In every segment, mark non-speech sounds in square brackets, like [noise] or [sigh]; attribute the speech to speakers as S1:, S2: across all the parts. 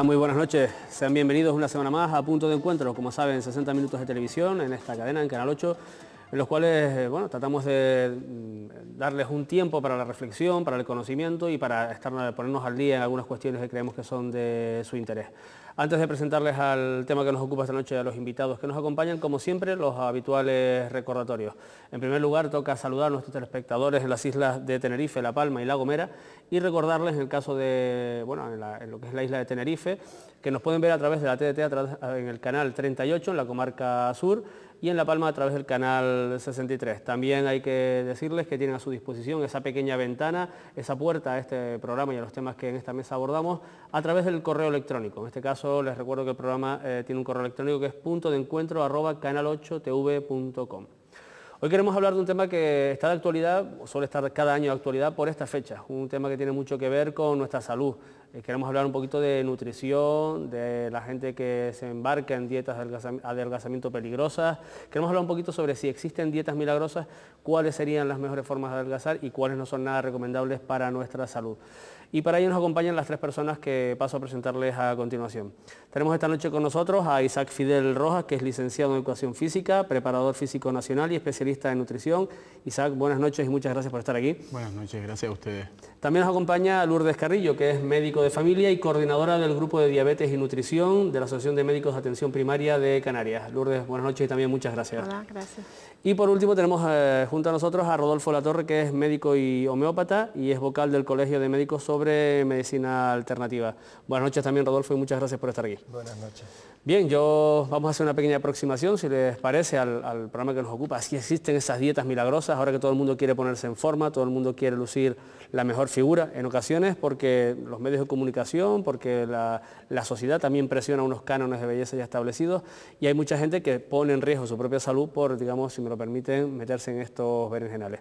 S1: Muy buenas noches. Sean bienvenidos una semana más a Punto de Encuentro, como saben, 60 minutos de televisión en esta cadena, en Canal 8, en los cuales eh, bueno, tratamos de mm, darles un tiempo para la reflexión, para el conocimiento y para estar, ponernos al día en algunas cuestiones que creemos que son de su interés. Antes de presentarles al tema que nos ocupa esta noche a los invitados que nos acompañan, como siempre, los habituales recordatorios. En primer lugar, toca saludar a nuestros telespectadores en las islas de Tenerife, La Palma y La Gomera y recordarles en el caso de, bueno, en, lo que es la isla de Tenerife, que nos pueden ver a través de la TDT en el canal 38 en la comarca sur y en La Palma a través del canal 63. También hay que decirles que tienen a su disposición esa pequeña ventana, esa puerta a este programa y a los temas que en esta mesa abordamos a través del correo electrónico. En este caso les recuerdo que el programa eh, tiene un correo electrónico que es punto de encuentro arroba canal8tv.com. Hoy queremos hablar de un tema que está de actualidad, suele estar cada año de actualidad por esta fecha, un tema que tiene mucho que ver con nuestra salud. Eh, queremos hablar un poquito de nutrición, de la gente que se embarca en dietas de adelgazamiento peligrosas. Queremos hablar un poquito sobre si existen dietas milagrosas, cuáles serían las mejores formas de adelgazar y cuáles no son nada recomendables para nuestra salud. Y para ello nos acompañan las tres personas que paso a presentarles a continuación. Tenemos esta noche con nosotros a Isaac Fidel Rojas, que es licenciado en Educación Física, preparador físico nacional y especialista en nutrición. Isaac, buenas noches y muchas gracias por estar aquí.
S2: Buenas noches, gracias a ustedes.
S1: También nos acompaña Lourdes Carrillo, que es médico de familia y coordinadora del Grupo de Diabetes y Nutrición de la Asociación de Médicos de Atención Primaria de Canarias. Lourdes, buenas noches y también muchas gracias.
S3: Hola, gracias.
S1: Y por último tenemos eh, junto a nosotros a Rodolfo Latorre, que es médico y homeópata y es vocal del Colegio de Médicos sobre Medicina Alternativa. Buenas noches también, Rodolfo, y muchas gracias por estar aquí.
S4: Buenas noches.
S1: Bien, yo vamos a hacer una pequeña aproximación, si les parece, al, al, programa que nos ocupa. Si existen esas dietas milagrosas, ahora que todo el mundo quiere ponerse en forma, todo el mundo quiere lucir la mejor figura en ocasiones, porque los medios de comunicación, porque la, la sociedad también presiona unos cánones de belleza ya establecidos y hay mucha gente que pone en riesgo su propia salud por, digamos, si me lo permiten, meterse en estos berenjenales.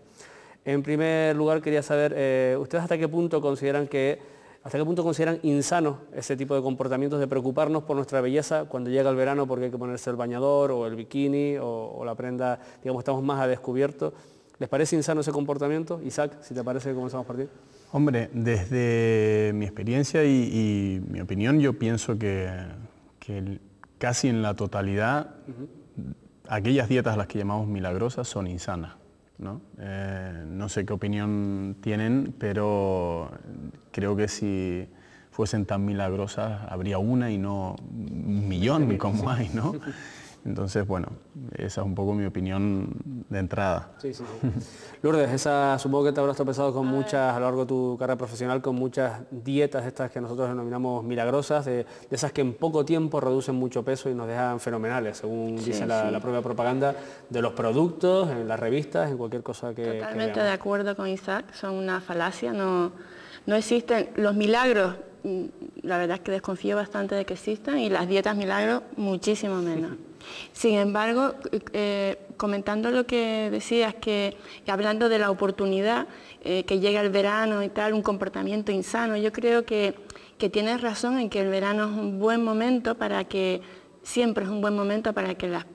S1: En primer lugar, quería saber, eh, ¿ustedes hasta qué punto consideran que ¿Hasta qué punto consideran insanos ese tipo de comportamientos de preocuparnos por nuestra belleza cuando llega el verano porque hay que ponerse el bañador o el bikini o, la prenda, digamos, estamos más a descubierto? ¿Les parece insano ese comportamiento? Isaac, si te parece, comenzamos por ti.
S2: Hombre, desde mi experiencia y, mi opinión, yo pienso que, casi en la totalidad, aquellas dietas a las que llamamos milagrosas son insanas. Eh, ¿no? sé qué opinión tienen, pero creo que si fuesen tan milagrosas habría una y no un millón como hay, ¿no? [laughs] Entonces, bueno, esa es un poco mi opinión de entrada.
S1: Sí, sí, Lourdes, esa, supongo que te habrás tropezado con muchas, a lo largo de tu carrera profesional, con muchas dietas estas que nosotros denominamos milagrosas, de, esas que en poco tiempo reducen mucho peso y nos dejan fenomenales, según dice la, propia propaganda de los productos, en las revistas, en cualquier cosa que...
S3: Totalmente de acuerdo con Isaac, son una falacia, no, no existen los milagros mm, la verdad es que desconfío bastante de que existan y las dietas milagros muchísimo menos. [laughs] Sin embargo, eh, comentando lo que decías, que, hablando de la oportunidad, eh, que llega el verano y tal, un comportamiento insano, yo creo que, que tienes razón en que el verano es un buen momento para que, siempre es un buen momento para que las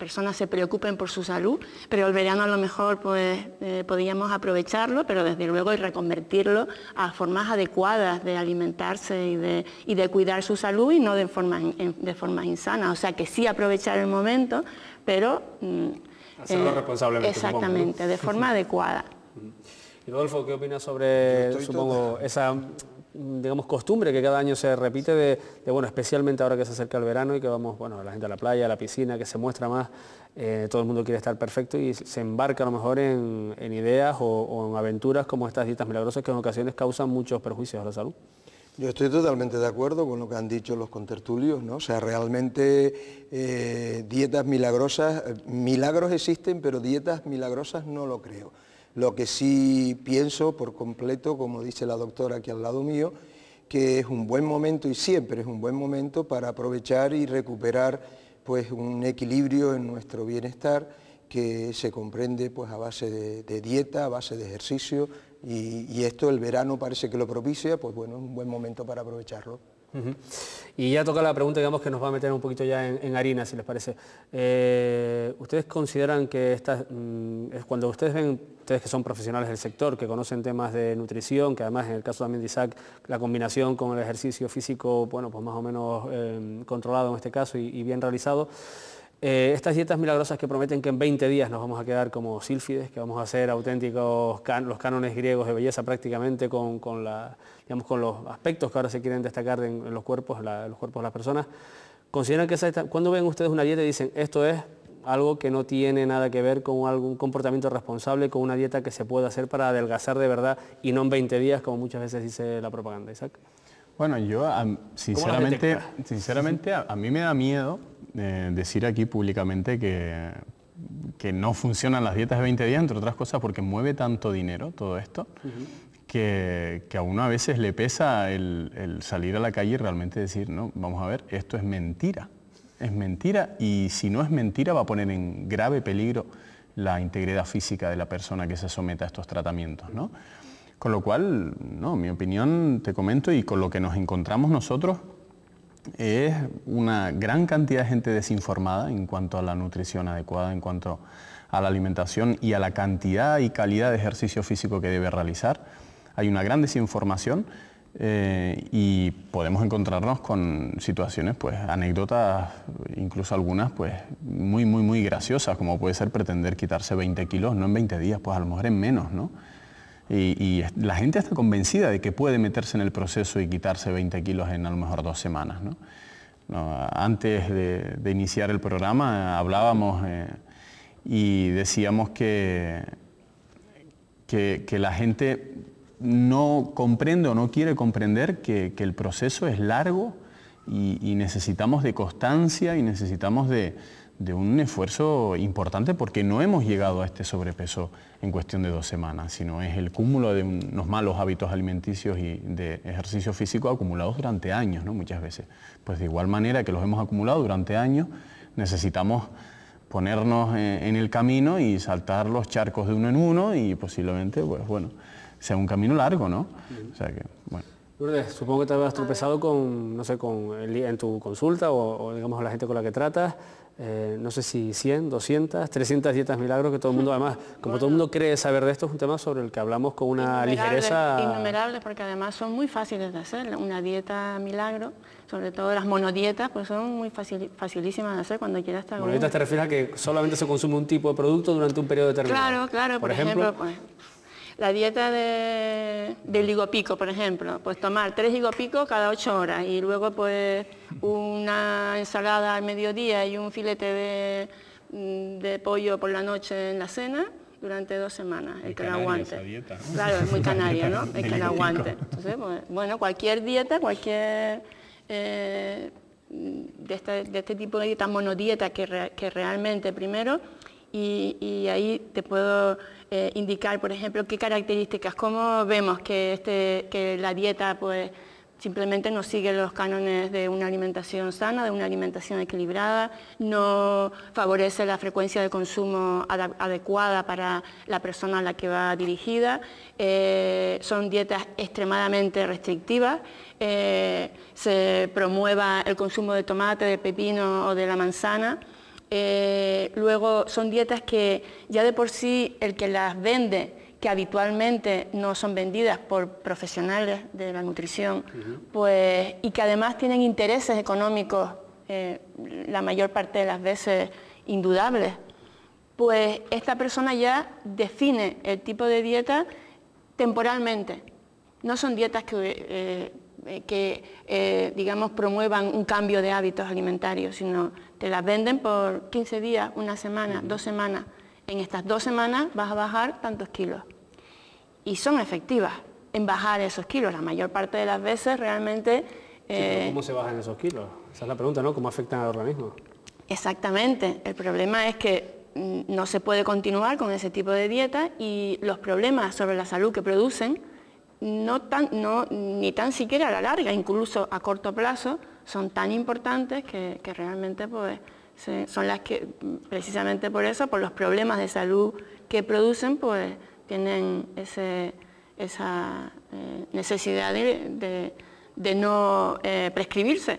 S3: personas se preocupen por su salud, pero el verano a lo mejor pues, eh, podríamos aprovecharlo, pero desde luego y reconvertirlo a formas adecuadas de alimentarse y de, y de cuidar su salud y no de forma, de forma insana. O sea que sí aprovechar el momento, pero...
S1: Mm, Hacerlo eh, responsablemente.
S3: Exactamente, de forma adecuada. [laughs]
S1: Y Rodolfo, ¿qué opinas sobre, supongo, esa digamos, costumbre que cada año se repite de, bueno, especialmente ahora que se acerca el verano y que vamos, bueno, la gente a la playa, a la piscina, que se muestra más, eh, todo el mundo quiere estar perfecto y se embarca a lo mejor en, ideas o, en aventuras como estas dietas milagrosas que en ocasiones causan muchos perjuicios a la salud.
S4: Yo estoy totalmente de acuerdo con lo que han dicho los contertulios, ¿no? O sea, realmente eh, dietas milagrosas, eh, milagros existen, pero dietas milagrosas no lo creo. Lo que sí pienso por completo, como dice la doctora aquí al lado mío, que es un buen momento y siempre es un buen momento para aprovechar y recuperar pues un equilibrio en nuestro bienestar que se comprende pues a base de, dieta, a base de ejercicio y, esto el verano parece que lo propicia, pues bueno, es un buen momento para aprovecharlo.
S1: Y ya toca la pregunta, digamos, que nos va a meter un poquito ya en, harina, si les parece. Eh, ¿Ustedes consideran que esta, mm, cuando ustedes ven, ustedes que son profesionales del sector, que conocen temas de nutrición, que además en el caso también de Isaac, la combinación con el ejercicio físico, bueno, pues más o menos eh, controlado en este caso y, bien realizado, eh, estas dietas milagrosas que prometen que en 20 días nos vamos a quedar como sílfides, que vamos a hacer auténticos los cánones griegos de belleza prácticamente con, con, la, digamos, con los aspectos que ahora se quieren destacar en, los cuerpos, los cuerpos de las personas, ¿consideran que esa, cuando ven ustedes una dieta y dicen esto es algo que no tiene nada que ver con algún comportamiento responsable, con una dieta que se puede hacer para adelgazar de verdad y no en 20 días, como muchas veces dice la propaganda, Isaac.
S2: Bueno, yo sinceramente, sinceramente a, mí me da miedo eh, decir aquí públicamente que, que no funcionan las dietas de 20 días, entre otras cosas porque mueve tanto dinero todo esto, que, a uno a veces le pesa el, el salir a la calle y realmente decir, no, vamos a ver, esto es mentira es mentira y si no es mentira va a poner en grave peligro la integridad física de la persona que se someta a estos tratamientos. ¿no? Con lo cual, no, mi opinión, te comento, y con lo que nos encontramos nosotros, es una gran cantidad de gente desinformada en cuanto a la nutrición adecuada, en cuanto a la alimentación y a la cantidad y calidad de ejercicio físico que debe realizar. Hay una gran desinformación eh, y podemos encontrarnos con situaciones, pues anécdotas, incluso algunas, pues muy, muy, muy graciosas, como puede ser pretender quitarse 20 kilos, no en 20 días, pues a lo mejor en menos, ¿no? Y, la gente está convencida de que puede meterse en el proceso y quitarse 20 kilos en a lo mejor dos semanas, ¿no? antes de, iniciar el programa hablábamos eh, y decíamos que, que, que la gente no comprende o no quiere comprender que, el proceso es largo y, necesitamos de constancia y necesitamos de, un esfuerzo importante porque no hemos llegado a este sobrepeso en cuestión de dos semanas, sino es el cúmulo de unos malos hábitos alimenticios y de ejercicio físico acumulados durante años, ¿no? muchas veces. Pues de igual manera que los hemos acumulado durante años, necesitamos ponernos en el camino y saltar los charcos de uno en uno y posiblemente, pues bueno, sea un camino largo, ¿no? O sea que, bueno.
S1: Lourdes, supongo que te habrás tropezado con, no sé, con en tu consulta o, digamos la gente con la que tratas, eh, no sé si 100, 200, 300 dietas milagros que todo el mundo, además, como todo el mundo cree saber de esto, es un tema sobre el que hablamos con una ligereza...
S3: Innumerables, porque además son muy fáciles de hacer. Una dieta milagro, sobre todo las monodietas, pues son muy facilísimas de hacer cuando quieras estar...
S1: Monodietas te refieres a que solamente se consume un tipo de producto durante un periodo determinado.
S3: Claro, claro, por, ejemplo, pues, la dieta de, del higopico, por ejemplo, pues tomar tres higopicos cada ocho horas y luego pues una ensalada al mediodía y un filete de, mm, de pollo por la noche en la cena durante dos semanas, el que lo aguante. Claro, es muy canario, ¿no? El que lo aguante. Entonces, pues, bueno, cualquier dieta, cualquier eh, de, este, de, este, tipo de dieta, monodieta, que, que realmente primero, y, ahí te puedo eh, indicar, por ejemplo, qué características, cómo vemos que, este, que la dieta pues, simplemente no sigue los cánones de una alimentación sana, de una alimentación equilibrada, no favorece la frecuencia de consumo adecuada para la persona a la que va dirigida, eh, son dietas extremadamente restrictivas, eh, se promueva el consumo de tomate, de pepino o de la manzana, eh, luego son dietas que ya de por sí el que las vende, que habitualmente no son vendidas por profesionales de la nutrición, pues, y que además tienen intereses económicos eh, la mayor parte de las veces indudables, pues esta persona ya define el tipo de dieta temporalmente. No son dietas que, eh, que digamos, promuevan un cambio de hábitos alimentarios, sino te las venden por 15 días, una semana, dos semanas. En estas dos semanas vas a bajar tantos kilos. Y son efectivas en bajar esos kilos. La mayor parte de las veces realmente...
S1: Eh, ¿Cómo se bajan esos kilos? Esa es la pregunta, ¿no? ¿Cómo afectan al organismo?
S3: Exactamente. El problema es que mm, no se puede continuar con ese tipo de dieta y los problemas sobre la salud que producen, no tan, no, ni tan siquiera a la larga, incluso a corto plazo, son tan importantes que, realmente pues, son las que, precisamente por eso, por los problemas de salud que producen, pues tienen esa eh, necesidad de, no eh, prescribirse.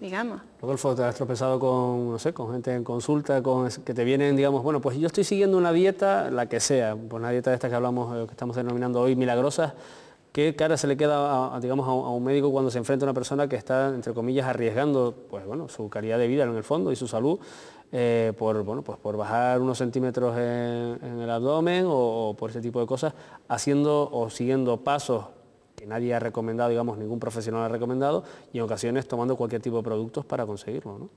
S3: digamos.
S1: Rodolfo, te has tropezado con, no sé, con gente en consulta, con, que te vienen, digamos, bueno, pues yo estoy siguiendo una dieta, la que sea, pues una dieta de esta que hablamos, eh, que estamos denominando hoy milagrosas, ¿qué cara se le queda, a, digamos, a, un médico cuando se enfrenta a una persona que está, entre comillas, arriesgando, pues bueno, su calidad de vida en el fondo y su salud, eh, por, bueno, pues por bajar unos centímetros en, el abdomen o, por ese tipo de cosas, haciendo o siguiendo pasos que nadie ha recomendado, digamos, ningún profesional ha recomendado, y en ocasiones tomando cualquier tipo de productos para conseguirlo. ¿no?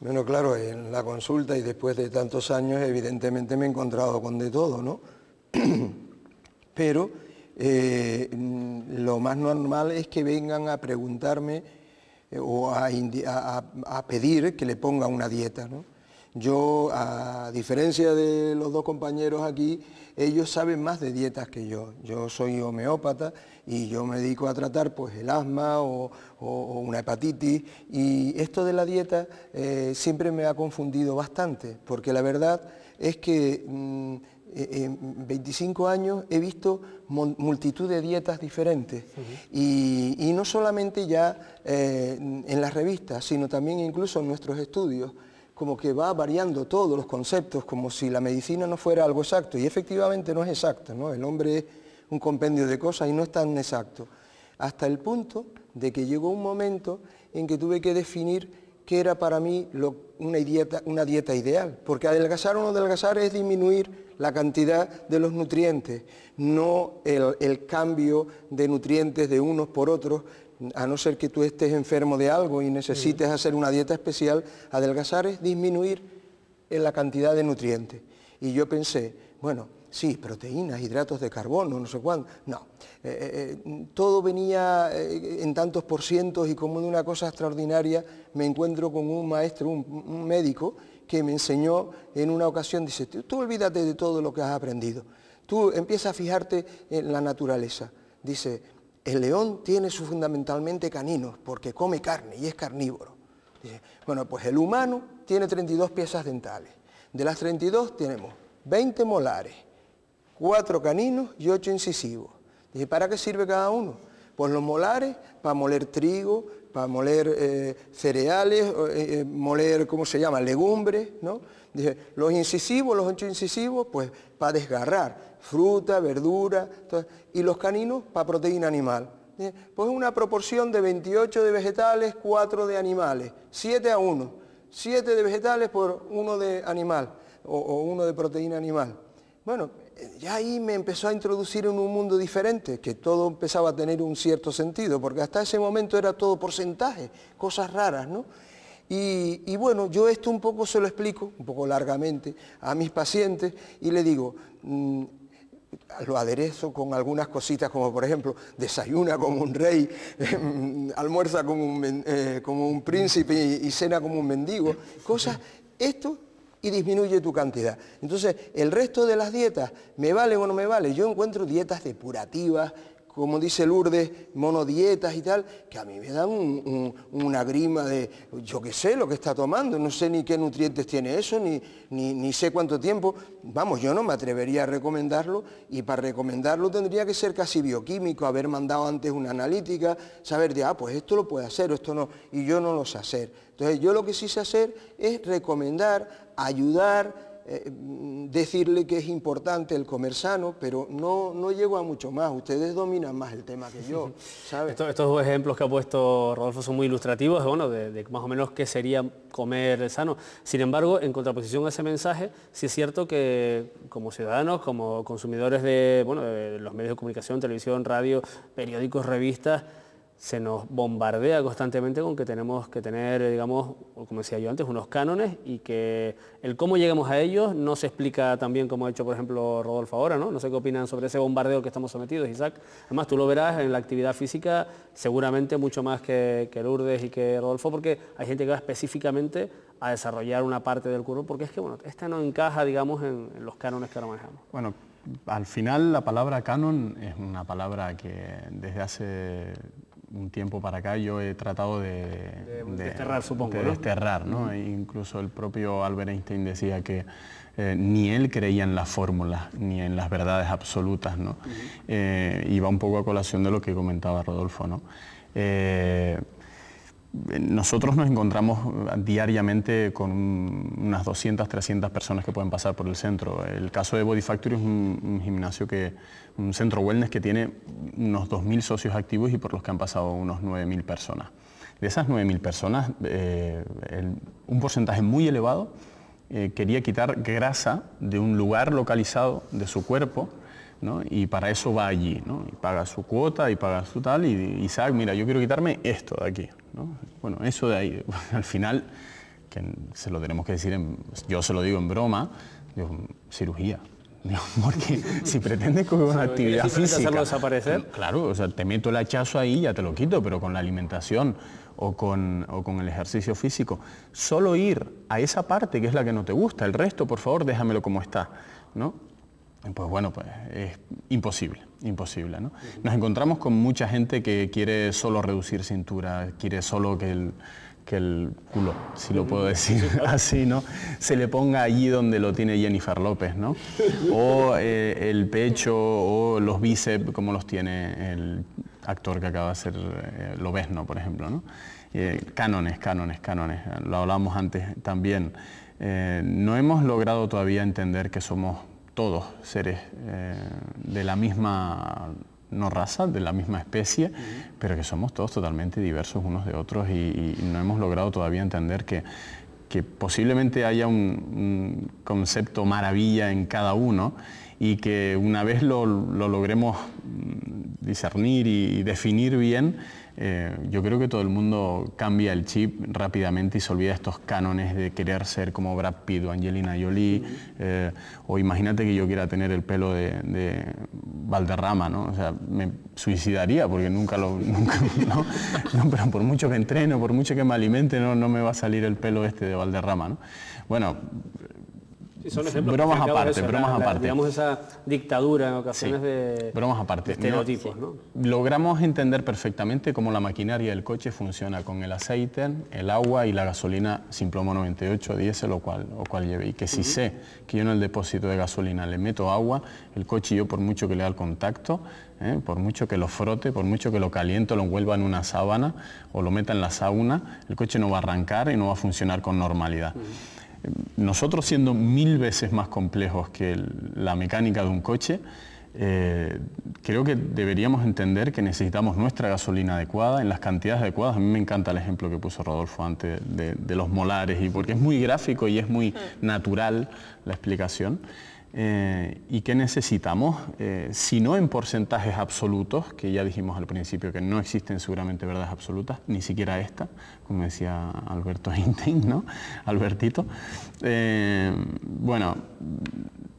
S4: Bueno, claro, en la consulta y después de tantos años, evidentemente me he encontrado con de todo, ¿no? [clears throat] Pero eh, lo más normal es que vengan a preguntarme eh, o a, pedir que le ponga una dieta, ¿no? Yo, a diferencia de los dos compañeros aquí, ellos saben más de dietas que yo. Yo soy homeópata y yo me dedico a tratar pues, el asma o, una hepatitis y esto de la dieta eh, siempre me ha confundido bastante, porque la verdad es que mm, en 25 años he visto multitud de dietas diferentes y, no solamente ya eh, en las revistas, sino también incluso en nuestros estudios como que va variando todos los conceptos, como si la medicina no fuera algo exacto, y efectivamente no es exacto, ¿no? El hombre es un compendio de cosas y no es tan exacto. Hasta el punto de que llegó un momento en que tuve que definir qué era para mí una, dieta, una dieta ideal, porque adelgazar o no adelgazar es disminuir la cantidad de los nutrientes, no el, el cambio de nutrientes de unos por otros, a no ser que tú estés enfermo de algo y necesites hacer una dieta especial, adelgazar es disminuir en la cantidad de nutrientes. Y yo pensé, bueno, sí, proteínas, hidratos de carbono, no sé cuándo. No, eh, eh, eh, todo venía en tantos por cientos y como de una cosa extraordinaria me encuentro con un maestro, un, médico, que me enseñó en una ocasión, dice, tú olvídate de todo lo que has aprendido, tú empieza a fijarte en la naturaleza. Dice, el león tiene su fundamentalmente caninos porque come carne y es carnívoro. bueno, pues el humano tiene 32 piezas dentales. De las 32 tenemos 20 molares, 4 caninos y 8 incisivos. Dije, ¿para qué sirve cada uno? Pues los molares para moler trigo, para moler eh, cereales, eh, eh, moler, ¿cómo se llama?, legumbres, ¿no? Dije, los incisivos, los ocho incisivos, pues para desgarrar fruta, verdura, y los caninos para proteína animal. Pues una proporción de 28 de vegetales, 4 de animales, 7 a 1, 7 de vegetales por 1 de animal o, 1 de proteína animal. Bueno, ya ahí me empezó a introducir en un mundo diferente, que todo empezaba a tener un cierto sentido, porque hasta ese momento era todo porcentaje, cosas raras, ¿no? Y, bueno, yo esto un poco se lo explico, un poco largamente, a mis pacientes y le digo, mm, lo aderezo con algunas cositas como por ejemplo desayuna como un rey, [laughs] almuerza como un, eh, como un príncipe y, cena como un mendigo, cosas, esto y disminuye tu cantidad. Entonces, el resto de las dietas, ¿me vale o no me vale? Yo encuentro dietas depurativas, como dice Lourdes, monodietas y tal, que a mí me dan una grima de, yo qué sé lo que está tomando, no sé ni qué nutrientes tiene eso, ni, ni, sé cuánto tiempo. Vamos, yo no me atrevería a recomendarlo y para recomendarlo tendría que ser casi bioquímico, haber mandado antes una analítica, saber de, ah, pues esto lo puede hacer, esto no, y yo no lo sé hacer. Entonces yo lo que sí sé hacer es recomendar, ayudar, eh, decirle que es importante el comer sano, pero no, no llego a mucho más. Ustedes dominan más el tema que yo, [laughs]
S1: estos dos ejemplos que ha puesto Rodolfo son muy ilustrativos, bueno, de, más o menos qué sería comer sano. Sin embargo, en contraposición a ese mensaje, sí es cierto que como ciudadanos, como consumidores de, bueno, de los medios de comunicación, televisión, radio, periódicos, revistas, se nos bombardea constantemente con que tenemos que tener, digamos, como decía yo antes, unos cánones y que el cómo llegamos a ellos no se explica tan bien como ha hecho, por ejemplo, Rodolfo ahora, ¿no? No sé qué opinan sobre ese bombardeo que estamos sometidos, Isaac. Además, tú lo verás en la actividad física seguramente mucho más que, que Lourdes y que Rodolfo, porque hay gente que va específicamente a desarrollar una parte del cuerpo, porque es que, bueno, esta no encaja, digamos, en, en los cánones que ahora manejamos.
S2: Bueno, al final la palabra canon es una palabra que desde hace un tiempo para acá yo he tratado de,
S1: desterrar, supongo.
S2: De desterrar, ¿no? E incluso el propio Albert Einstein decía que eh, ni él creía en las fórmulas, ni en las verdades absolutas, ¿no? Eh, y va un poco a colación de lo que comentaba Rodolfo, ¿no? Eh, nosotros nos encontramos diariamente con unas 200, 300 personas que pueden pasar por el centro. El caso de Body Factory es un, gimnasio que, un centro wellness que tiene unos 2.000 socios activos y por los que han pasado unos 9.000 personas. De esas 9.000 personas, eh, un porcentaje muy elevado eh, quería quitar grasa de un lugar localizado de su cuerpo y para eso va allí, y paga su cuota y paga su tal, y Isaac, mira, yo quiero quitarme esto de aquí. Bueno, eso de ahí, [laughs] al final, que se lo tenemos que decir, yo se lo digo en broma, cirugía. [laughs] Porque si pretendes con una [laughs] actividad física...
S1: hacerlo desaparecer?
S2: Claro, o sea, te meto el hachazo ahí y ya te lo quito, pero con la alimentación o con, o con el ejercicio físico, solo ir a esa parte que es la que no te gusta, el resto, por favor, déjamelo como está. ¿no? Pues bueno, pues es imposible, imposible. ¿no? Nos encontramos con mucha gente que quiere solo reducir cintura, quiere solo que el, que el culo, si lo puedo decir así, ¿no? Se le ponga allí donde lo tiene Jennifer López, ¿no? O eh, el pecho o los bíceps como los tiene el actor que acaba de ser eh, Lobezno, por ejemplo, ¿no? Eh, cánones, cánones, cánones, lo hablamos antes también. no hemos logrado todavía entender que somos todos seres eh, de la misma, no raza, de la misma especie, pero que somos todos totalmente diversos unos de otros y, no hemos logrado todavía entender que, que posiblemente haya un, concepto maravilla en cada uno y que una vez lo, lo logremos mm, discernir y definir bien, eh, yo creo que todo el mundo cambia el chip rápidamente y se olvida estos cánones de querer ser como Brad Pitt o Angelina Jolie, eh, o imagínate que yo quiera tener el pelo de, Valderrama, ¿no? O sea, me suicidaría porque nunca lo... [laughs] Nunca, ¿no? pero por mucho que entreno, por mucho que me alimente, no, no me va a salir el pelo este de Valderrama, ¿no? Bueno,
S1: son ejemplos bromas aparte, bromas aparte. digamos esa dictadura en ocasiones de,
S2: bromas aparte.
S1: estereotipos.
S2: Logramos entender perfectamente cómo la maquinaria del coche funciona con el aceite, el agua y la gasolina sin plomo 98, diésel o cual, o cual lleve. Y que si sé que yo en el depósito de gasolina le meto agua, el coche yo por mucho que le haga el contacto, ¿eh? por mucho que lo frote, por mucho que lo caliento, lo envuelva en una sábana o lo meta en la sauna, el coche no va a arrancar y no va a funcionar con normalidad. Nosotros siendo mil veces más complejos que la mecánica de un coche, eh, creo que deberíamos entender que necesitamos nuestra gasolina adecuada en las cantidades adecuadas. A mí me encanta el ejemplo que puso Rodolfo antes de, los molares, y porque es muy gráfico y es muy natural la explicación. Eh, ¿Y qué necesitamos? Eh, si no en porcentajes absolutos, que ya dijimos al principio que no existen seguramente verdades absolutas, ni siquiera esta, como decía Alberto [laughs] Einstein, ¿no? Albertito. Eh, bueno,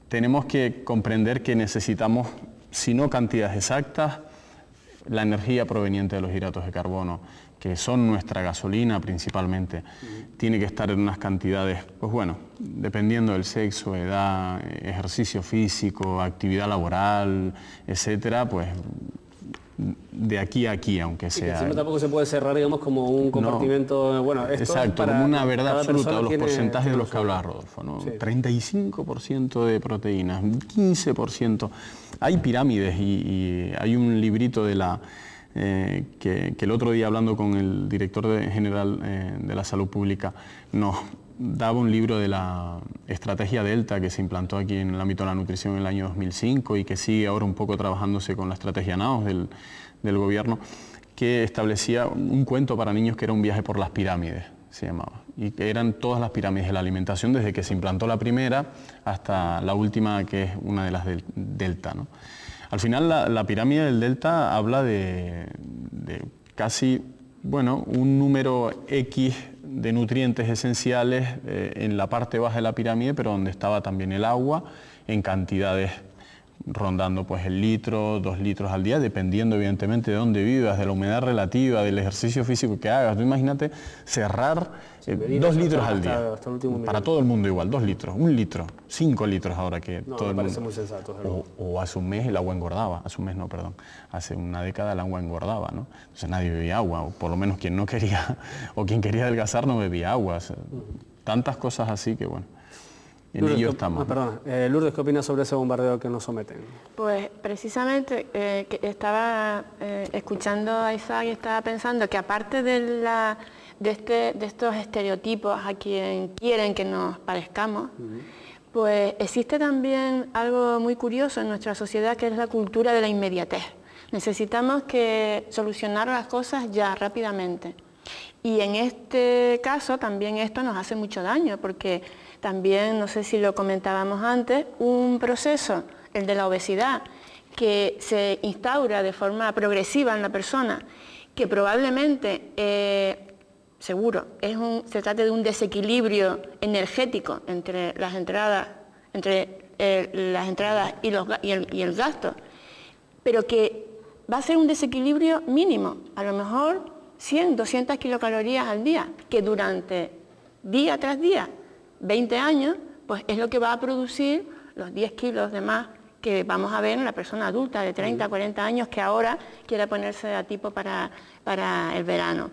S2: tenemos que comprender que necesitamos, si no cantidades exactas, la energía proveniente de los hidratos de carbono, que son nuestra gasolina principalmente, tiene que estar en unas cantidades, pues bueno, dependiendo del sexo, edad, ejercicio físico, actividad laboral, etcétera, pues de aquí a aquí, aunque sea.
S1: Y tampoco se puede cerrar, digamos, como un compartimento, bueno,
S2: esto Exacto, como una verdad absoluta, los porcentajes de los que hablaba Rodolfo, ¿no? 35% de proteínas, 15%. Hay pirámides y hay un librito de la eh, que, el otro día hablando con el director general eh, de la salud pública nos daba un libro de la estrategia Delta que se implantó aquí en el ámbito de la nutrición en el año 2005 y que sigue ahora un poco trabajándose con la estrategia NAOS del, gobierno, que establecía un cuento para niños que era un viaje por las pirámides, se llamaba, y que eran todas las pirámides de la alimentación desde que se implantó la primera hasta la última que es una de las del Delta. ¿no? Al final la, pirámide del delta habla de, casi bueno, un número X de nutrientes esenciales eh, en la parte baja de la pirámide, pero donde estaba también el agua en cantidades rondando pues el litro, dos litros al día, dependiendo evidentemente de dónde vivas, de la humedad relativa, del ejercicio físico que hagas. Tú imagínate cerrar eh, dos litros al día. Para todo el mundo igual, dos litros, un litro, cinco litros ahora que todo el
S1: mundo. Muy sensato,
S2: o, o, hace un mes el agua engordaba, hace un mes no, perdón, hace una década el agua engordaba, ¿no? Entonces nadie bebía agua, o por lo menos quien no quería, [laughs] o quien quería adelgazar no bebía agua. tantas cosas así que bueno. En ello estamos.
S1: Ah, perdona. Eh, Lourdes, ¿qué opinas sobre ese bombardeo que nos someten?
S3: Pues precisamente eh, que estaba escuchando a Isaac y estaba pensando que aparte de la de, este, de estos estereotipos a quien quieren que nos parezcamos, pues existe también algo muy curioso en nuestra sociedad que es la cultura de la inmediatez. Necesitamos que solucionar las cosas ya rápidamente. Y en este caso también esto nos hace mucho daño porque también, no sé si lo comentábamos antes, un proceso, el de la obesidad, que se instaura de forma progresiva en la persona, que probablemente, eh, seguro, es un, se trata de un desequilibrio energético entre las entradas, entre eh, las entradas y, los, y, el, y el gasto, pero que va a ser un desequilibrio mínimo, a lo mejor 100, 200 kilocalorías al día, que durante día tras día, 20 años, pues es lo que va a producir los 10 kilos de más que vamos a ver en la persona adulta de 30, 40 años que ahora quiere ponerse a tipo para, para el verano.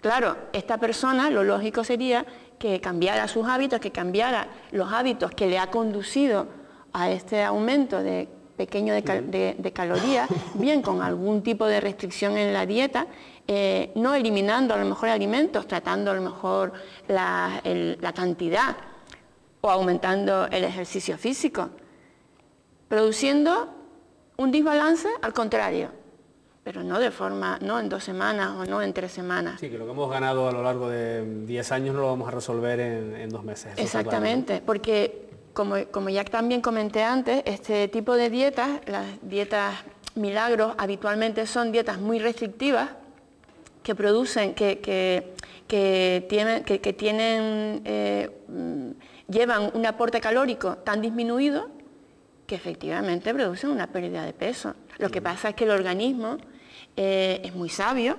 S3: Claro, esta persona lo lógico sería que cambiara sus hábitos, que cambiara los hábitos que le ha conducido a este aumento de pequeño de, calorías, bien con algún tipo de restricción en la dieta, eh, no eliminando a lo mejor alimentos, tratando a lo mejor la, la cantidad o aumentando el ejercicio físico, produciendo un desbalance al contrario, pero no de forma, no en dos semanas o no en tres semanas.
S1: Sí, que lo que hemos ganado a lo largo de 10 años no lo vamos a resolver en, dos meses.
S3: Exactamente, porque como, ya también comenté antes, este tipo de dietas, las dietas milagros, habitualmente son dietas muy restrictivas que producen, que, tienen, que, tienen eh, llevan un aporte calórico tan disminuido que efectivamente producen una pérdida de peso. Lo que pasa es que el organismo eh, es muy sabio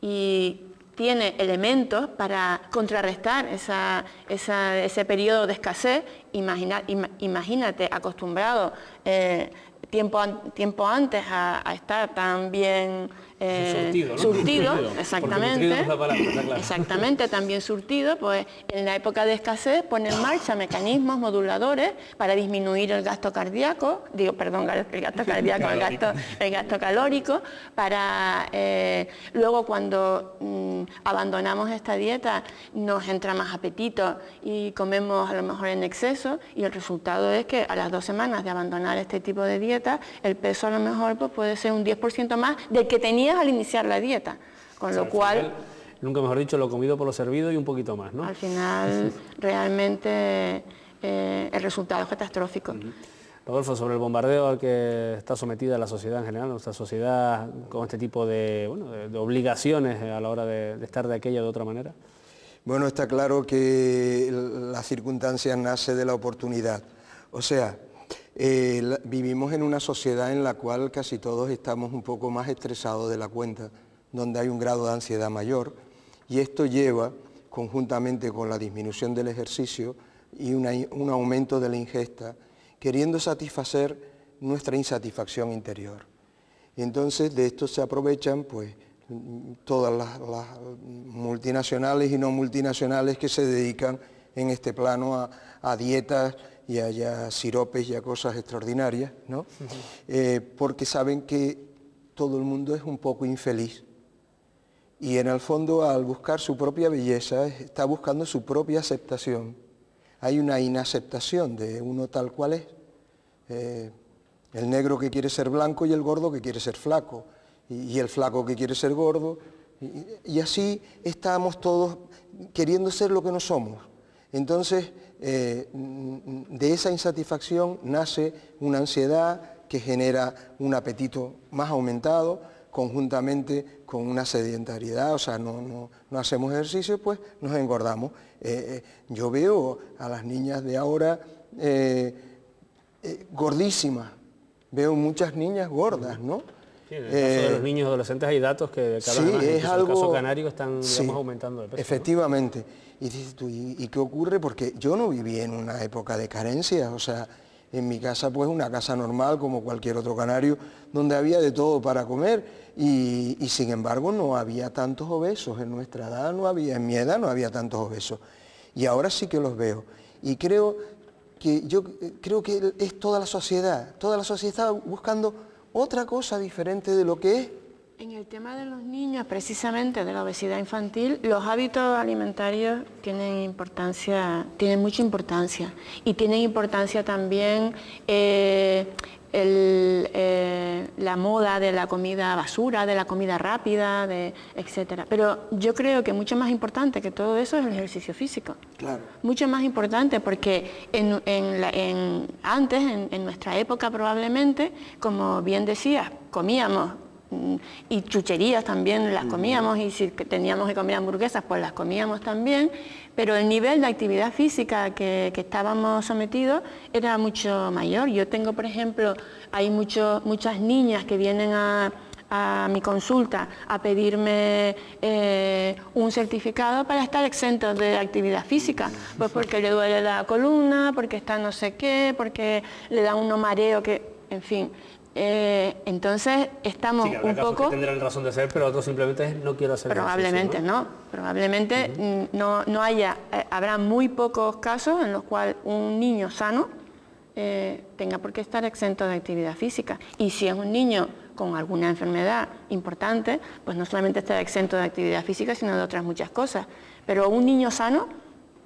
S3: y tiene elementos para contrarrestar ese periodo de escasez. imagínate, acostumbrado eh, tiempo, tiempo antes a, a estar tan bien
S1: eh,
S3: surtido, [laughs] exactamente, exactamente, también surtido, pues en la época de escasez pone en marcha mecanismos moduladores para disminuir el gasto cardíaco, digo, perdón, el gasto cardíaco, el gasto, el gasto calórico, para eh, luego cuando mm, abandonamos esta dieta nos entra más apetito y comemos a lo mejor en exceso y el resultado es que a las dos semanas de abandonar este tipo de dieta, el peso a lo mejor pues, puede ser un 10% más del que tenía al iniciar la dieta, con lo cual...
S1: nunca mejor dicho, lo comido por lo servido y un poquito más, ¿no?
S3: Al final, [laughs] realmente eh, el resultado es catastrófico.
S1: Rodolfo, sobre el bombardeo al que está sometida la sociedad en general, nuestra sociedad con este tipo de, obligaciones a la hora de, estar de aquella de otra manera.
S4: Bueno, está claro que la circunstancia nace de la oportunidad. O sea, eh, vivimos en una sociedad en la cual casi todos estamos un poco más estresados de la cuenta, donde hay un grado de ansiedad mayor, y esto lleva, conjuntamente con la disminución del ejercicio y un aumento de la ingesta, queriendo satisfacer nuestra insatisfacción interior. Entonces de esto se aprovechan pues todas las, multinacionales y no multinacionales que se dedican en este plano a dietas y haya siropes y a cosas extraordinarias, ¿no? Eh, porque saben que todo el mundo es un poco infeliz. Y en el fondo, al buscar su propia belleza, está buscando su propia aceptación. Hay una inaceptación de uno tal cual es. Eh, el negro que quiere ser blanco y el gordo que quiere ser flaco. Y, el flaco que quiere ser gordo. y así estamos todos queriendo ser lo que no somos. Entonces, eh, de esa insatisfacción nace una ansiedad que genera un apetito más aumentado, conjuntamente con una sedentariedad, o sea, no, hacemos ejercicio, pues nos engordamos. Eh, eh, yo veo a las niñas de ahora gordísimas, veo muchas niñas gordas, ¿no?
S1: Sí, en el caso de los niños adolescentes hay datos que cada vez más, en el caso canario están aumentando de peso.
S4: Efectivamente. Y dices tú, ¿y, qué ocurre? Porque yo no viví en una época de carencia, o sea, en mi casa pues una casa normal como cualquier otro canario, donde había de todo para comer y, sin embargo no había tantos obesos, en nuestra edad no había, en mi edad no había tantos obesos. Y ahora sí que los veo. Y creo que yo creo que es toda la sociedad, toda la sociedad está buscando otra cosa diferente de lo que es
S3: En el tema de los niños, precisamente de la obesidad infantil, los hábitos alimentarios tienen importancia, tienen mucha importancia y tienen importancia también eh, eh, la moda de la comida basura, de la comida rápida, de, etcétera. Pero yo creo que mucho más importante que todo eso es el ejercicio físico.
S4: Claro.
S3: Mucho más importante porque en, antes, en nuestra época probablemente, como bien decías, comíamos y chucherías también las comíamos y si teníamos que comer hamburguesas pues las comíamos también, pero el nivel de actividad física que, estábamos sometidos era mucho mayor. Yo tengo, por ejemplo, hay muchas niñas que vienen a, mi consulta a pedirme eh, un certificado para estar exentos de actividad física, pues porque le duele la columna, porque está no sé qué, porque le da un mareo que, en fin. Eh, entonces estamos un poco...
S1: Que tendrán razón de ser, pero otros simplemente no quiero hacer
S3: Probablemente ¿no? Probablemente no, no, haya, eh, habrá muy pocos casos en los cuales un niño sano eh, tenga por qué estar exento de actividad física. Y si es un niño con alguna enfermedad importante, pues no solamente está exento de actividad física, sino de otras muchas cosas. Pero un niño sano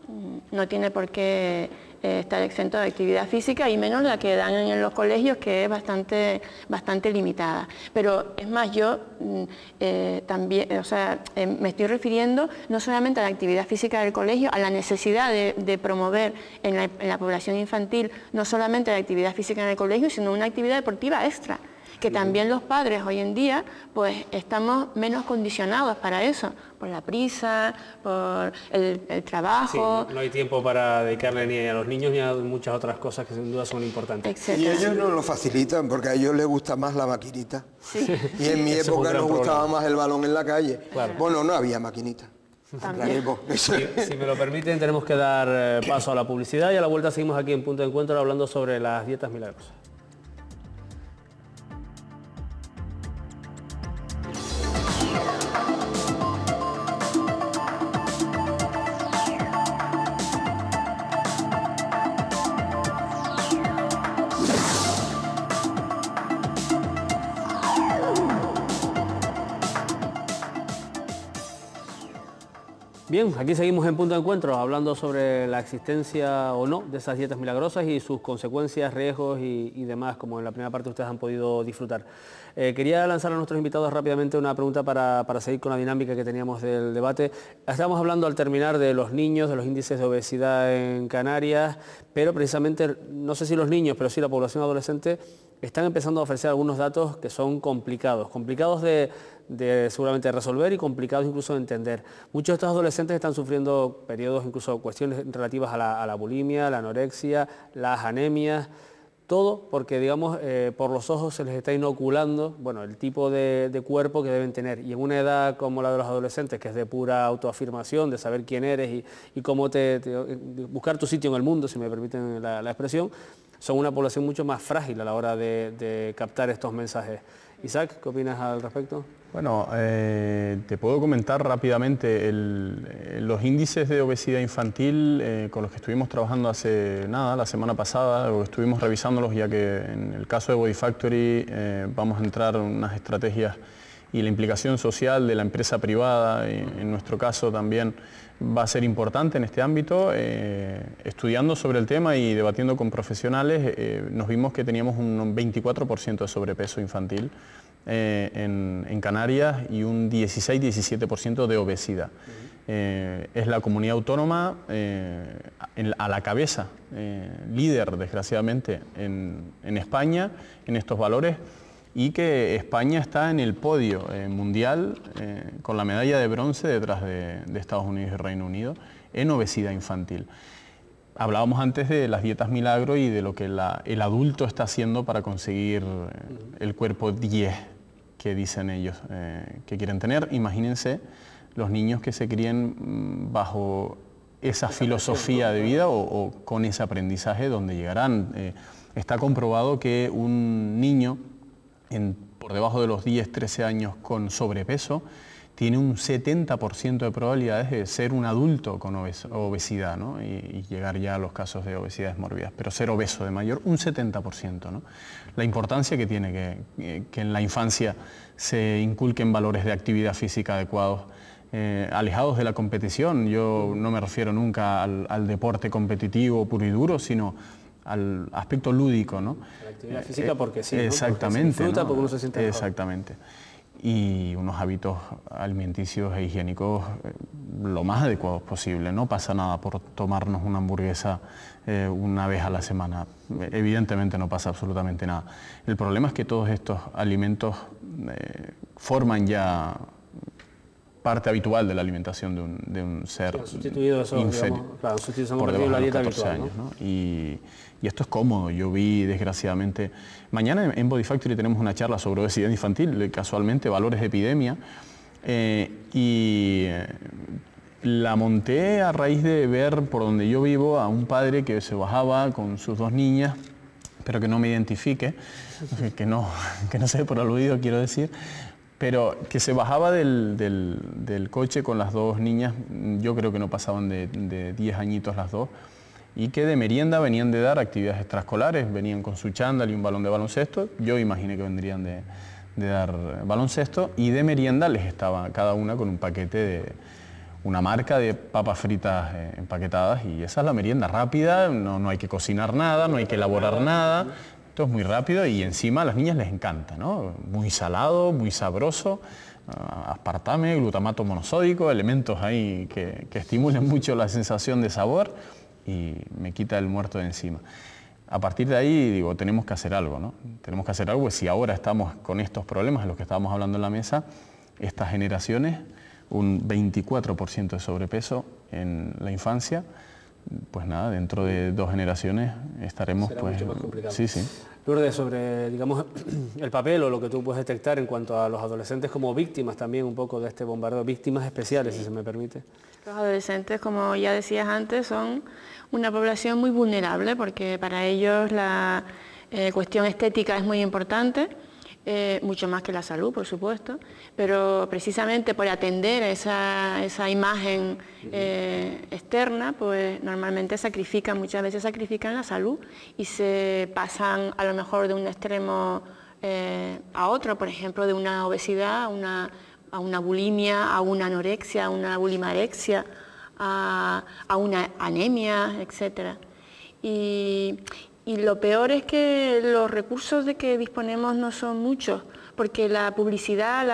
S3: mm, no tiene por qué eh, estar exento de actividad física y menos la que dan en los colegios que es bastante, bastante limitada. Pero es más, yo mm, eh, también, o sea, eh, me estoy refiriendo no solamente a la actividad física del colegio, a la necesidad de, promover en la, en la población infantil no solamente la actividad física en el colegio, sino una actividad deportiva extra que también los padres hoy en día pues estamos menos condicionados para eso, por la prisa, por el, trabajo.
S1: no, hay tiempo para dedicarle ni a los niños ni a muchas otras cosas que sin duda son importantes.
S4: Y ellos no lo facilitan porque a ellos les gusta más la maquinita. [laughs] Y en mi época nos gustaba más el balón en la calle. Bueno, no había maquinita.
S1: Si, si, me lo permiten, tenemos que dar eh, paso a la publicidad y a la vuelta seguimos aquí en Punto de Encuentro hablando sobre las dietas milagrosas. Bien, aquí seguimos en punto de encuentro hablando sobre la existencia o no de esas dietas milagrosas y sus consecuencias, riesgos y, demás, como en la primera parte ustedes han podido disfrutar. Eh, quería lanzar a nuestros invitados rápidamente una pregunta para, seguir con la dinámica que teníamos del debate. Estamos hablando al terminar de los niños, de los índices de obesidad en Canarias, pero precisamente, no sé si los niños, pero sí la población adolescente, están empezando a ofrecer algunos datos que son complicados, complicados de de seguramente resolver y complicados incluso de entender. Muchos de estos adolescentes están sufriendo periodos, incluso cuestiones relativas a la, bulimia, la anorexia, las anemias, todo porque, digamos, eh, por los ojos se les está inoculando, bueno, el tipo de, cuerpo que deben tener. Y en una edad como la de los adolescentes, que es de pura autoafirmación, de saber quién eres y, cómo te, buscar tu sitio en el mundo, si me permiten la, expresión, son una población mucho más frágil a la hora de captar estos mensajes. Isaac, ¿qué opinas al respecto?
S2: Bueno, eh, te puedo comentar rápidamente eh, los índices de obesidad infantil eh, con los que estuvimos trabajando hace nada, la semana pasada, o estuvimos revisándolos ya que en el caso de Body Factory vamos a entrar en unas estrategias y la implicación social de la empresa privada, en nuestro caso también va a ser importante en este ámbito. estudiando sobre el tema y debatiendo con profesionales, nos vimos que teníamos un 24% de sobrepeso infantil eh, en, Canarias y un 16-17% de obesidad. Eh, es la comunidad autónoma eh, a la cabeza, líder desgraciadamente en, España en estos valores y que España está en el podio mundial con la medalla de bronce detrás de, Estados Unidos y Reino Unido en obesidad infantil. Hablábamos antes de las dietas milagro y de lo que el adulto está haciendo para conseguir el cuerpo 10 que dicen ellos eh, que quieren tener. Imagínense los niños que se críen mm, bajo esa filosofía de vida o, con ese aprendizaje donde llegarán. Eh, está comprobado que un niño por debajo de los 10, 13 años con sobrepeso tiene un 70% de probabilidades de ser un adulto con obesidad y, llegar ya a los casos de obesidades mórbidas, pero ser obeso de mayor, un 70%. ¿no? La importancia que tiene que, que, en la infancia se inculquen valores de actividad física adecuados, eh, alejados de la competición. Yo no me refiero nunca al, deporte competitivo puro y duro, sino al aspecto lúdico. ¿no?
S1: La actividad física porque sí.
S2: Exactamente.
S1: Porque se porque uno se siente
S2: Exactamente y unos hábitos alimenticios e higiénicos eh, lo más adecuados posible. No pasa nada por tomarnos una hamburguesa eh, una vez a la semana. Evidentemente no pasa absolutamente nada. El problema es que todos estos alimentos eh, forman ya parte habitual de la alimentación de un, de un ser
S1: sustituido eso, por debajo la dieta 14 años.
S2: Y, y, esto es cómodo. Yo vi, desgraciadamente, mañana en Body Factory tenemos una charla sobre obesidad infantil, casualmente, valores de epidemia, eh, y eh, la monté a raíz de ver por donde yo vivo a un padre que se bajaba con sus dos niñas, pero que no me identifique, que no, [laughs] que no sé por aludido quiero decir, pero que se bajaba del, coche con las dos niñas, yo creo que no pasaban de, 10 añitos las dos, y que de merienda venían de dar actividades extraescolares, venían con su chándal y un balón de baloncesto, yo imaginé que vendrían de, dar baloncesto, y de merienda les estaba cada una con un paquete de una marca de papas fritas eh, empaquetadas, y esa es la merienda rápida, no, no hay que cocinar nada, no hay que elaborar nada, esto es muy rápido y encima a las niñas les encanta, ¿no? Muy salado, muy sabroso, ah, aspartame, glutamato monosódico, elementos ahí que, estimulen [laughs] mucho la sensación de sabor y me quita el muerto de encima. A partir de ahí, digo, tenemos que hacer algo, ¿no? Tenemos que hacer algo, si ahora estamos con estos problemas de los que estábamos hablando en la mesa, estas generaciones, un 24% de sobrepeso en la infancia, pues nada, dentro de dos generaciones estaremos pues
S1: sí, sí. Lourdes, sobre digamos [clears throat] el papel o lo que tú puedes detectar en cuanto a los adolescentes como víctimas también un poco de este bombardeo, víctimas especiales, si se me permite.
S3: Los adolescentes, como ya decías antes, son una población muy vulnerable porque para ellos la eh, cuestión estética es muy importante eh, mucho más que la salud, por supuesto, pero precisamente por atender a esa, imagen eh, externa, pues normalmente sacrifican, muchas veces sacrifican la salud y se pasan a lo mejor de un extremo eh, a otro, por ejemplo, de una obesidad a una, a una bulimia, a una anorexia, a una bulimarexia, a, a una anemia, etc. Y, y lo peor es que los recursos de que disponemos no son muchos, porque la publicidad,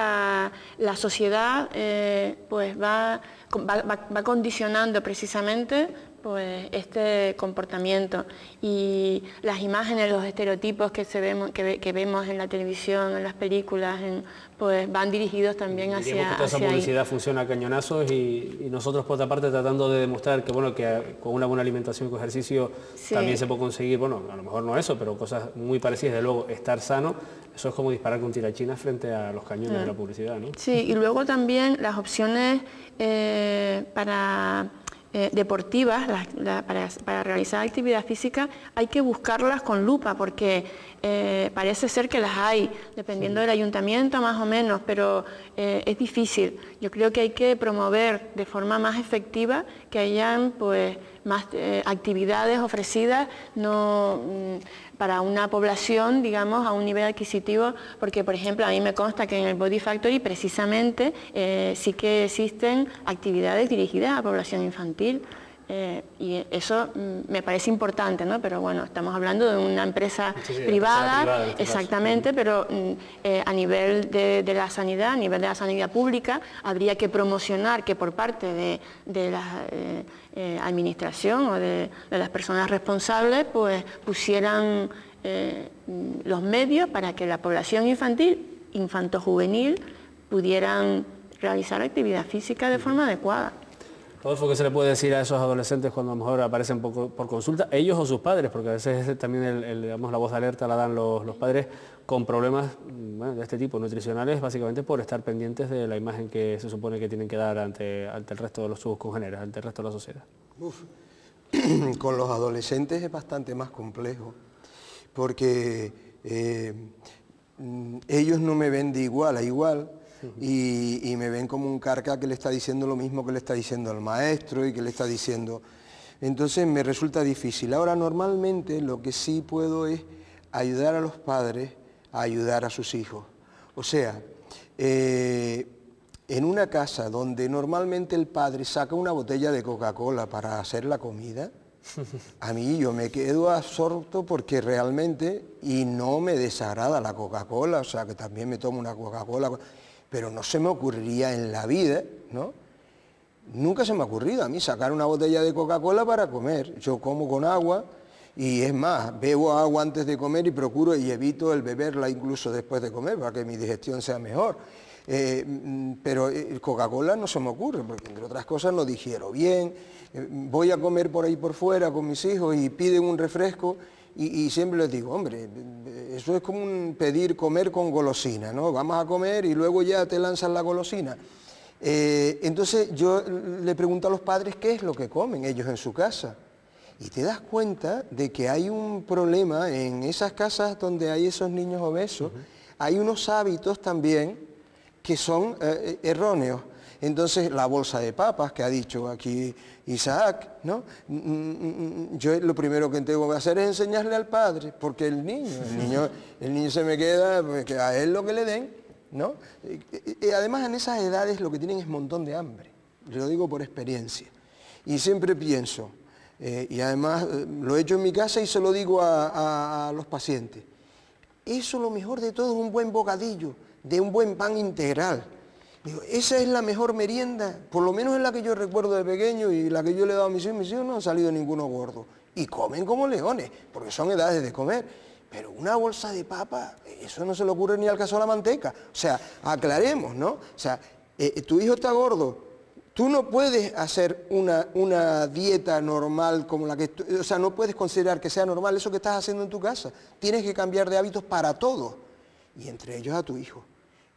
S3: la, sociedad, eh, pues va, va, condicionando precisamente pues, este comportamiento. Y las imágenes, los estereotipos que, se vemos, que, vemos en la televisión, en las películas, pues van dirigidos también hacia,
S1: que esa publicidad funciona a cañonazos y, nosotros por otra parte tratando de demostrar que bueno que con una buena alimentación y con ejercicio también se puede conseguir, bueno, a lo mejor no eso, pero cosas muy parecidas, de luego estar sano, eso es como disparar con tirachina frente a los cañones de la publicidad, ¿no?
S3: Sí, y luego también las opciones eh, para eh, deportivas, para, realizar actividad física, hay que buscarlas con lupa, porque eh, parece ser que las hay, dependiendo del ayuntamiento más o menos, pero eh, es difícil. Yo creo que hay que promover de forma más efectiva que hayan pues, más actividades ofrecidas, no mm, para una población, digamos, a un nivel adquisitivo, porque, por ejemplo, a mí me consta que en el Body Factory precisamente eh, sí que existen actividades dirigidas a población infantil. Eh, y eso mm, me parece importante, ¿no? Pero bueno, estamos hablando de una empresa privada, este exactamente, pero eh, a nivel de, la sanidad, a nivel de la sanidad pública, habría que promocionar que por parte de, la eh, administración o de, las personas responsables, pues pusieran los medios para que la población infantil, infanto-juvenil, pudieran realizar actividad física de forma adecuada.
S1: Rodolfo, ¿qué se le puede decir a esos adolescentes cuando a lo mejor aparecen por, consulta? Ellos o sus padres, porque a veces también la voz de alerta la dan los, padres con problemas de este tipo, nutricionales, básicamente por estar pendientes de la imagen que se supone que tienen que dar ante, el resto de los sus congéneres, ante el resto de la sociedad. [clears throat]
S4: con los adolescentes es bastante más complejo, porque eh, ellos no me ven de igual a igual, y, me ven como un carca que le está diciendo lo mismo que le está diciendo el maestro y que le está diciendo... Entonces me resulta difícil. Ahora normalmente lo que sí puedo es ayudar a los padres a ayudar a sus hijos. O sea, eh, en una casa donde normalmente el padre saca una botella de Coca-Cola para hacer la comida, a mí yo me quedo absorto porque realmente, y no me desagrada la Coca-Cola, o sea que también me tomo una Coca-Cola, pero no se me ocurriría en la vida, ¿no? Nunca se me ha ocurrido a mí sacar una botella de Coca-Cola para comer. Yo como con agua y es más, bebo agua antes de comer y procuro y evito el beberla incluso después de comer para que mi digestión sea mejor. Eh, mm, pero eh, Coca-Cola no se me ocurre, porque entre otras cosas no digiero bien, eh, voy a comer por ahí por fuera con mis hijos y piden un refresco y, siempre les digo, hombre, eso es como un pedir comer con golosina, ¿no? Vamos a comer y luego ya te lanzan la golosina. entonces yo le pregunto a los padres qué es lo que comen ellos en su casa. Y te das cuenta de que hay un problema en esas casas donde hay esos niños obesos, hay unos hábitos también que son eh, eh, erróneos. Entonces, la bolsa de papas que ha dicho aquí Isaac, ¿no? Mm, mm, mm, yo lo primero que tengo que hacer es enseñarle al padre, porque el niño, el niño, el niño se me queda, pues, a él lo que le den, ¿no? Y, además en esas edades lo que tienen es montón de hambre, lo digo por experiencia. Y siempre pienso, eh, y además lo he hecho en mi casa y se lo digo a, a los pacientes, eso lo mejor de todo es un buen bocadillo, de un buen pan integral. Digo, esa es la mejor merienda, por lo menos es la que yo recuerdo de pequeño y la que yo le he dado a mis hijos, mis hijos no han salido ninguno gordo. Y comen como leones, porque son edades de comer. Pero una bolsa de papa, eso no se le ocurre ni al caso de la manteca. O sea, aclaremos, ¿no? O sea, eh, tu hijo está gordo, tú no puedes hacer una, una, dieta normal como la que... O sea, no puedes considerar que sea normal eso que estás haciendo en tu casa. Tienes que cambiar de hábitos para todo, y entre ellos a tu hijo.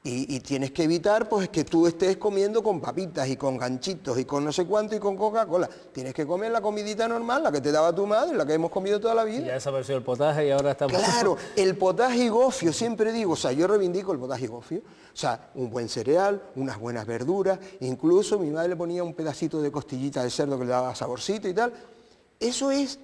S4: Y, tienes que evitar pues que tú estés comiendo con papitas y con ganchitos y con no sé cuánto y con Coca-Cola. Tienes que comer la comidita normal, la que te daba tu madre, la que hemos comido toda la vida.
S1: Y ya desapareció el potaje y ahora estamos...
S4: Claro, [laughs] el potaje y gofio, siempre digo, o sea, yo reivindico el potaje y gofio. O sea, un buen cereal, unas buenas verduras, incluso mi madre le ponía un pedacito de costillita de cerdo que le daba saborcito y tal. Eso es,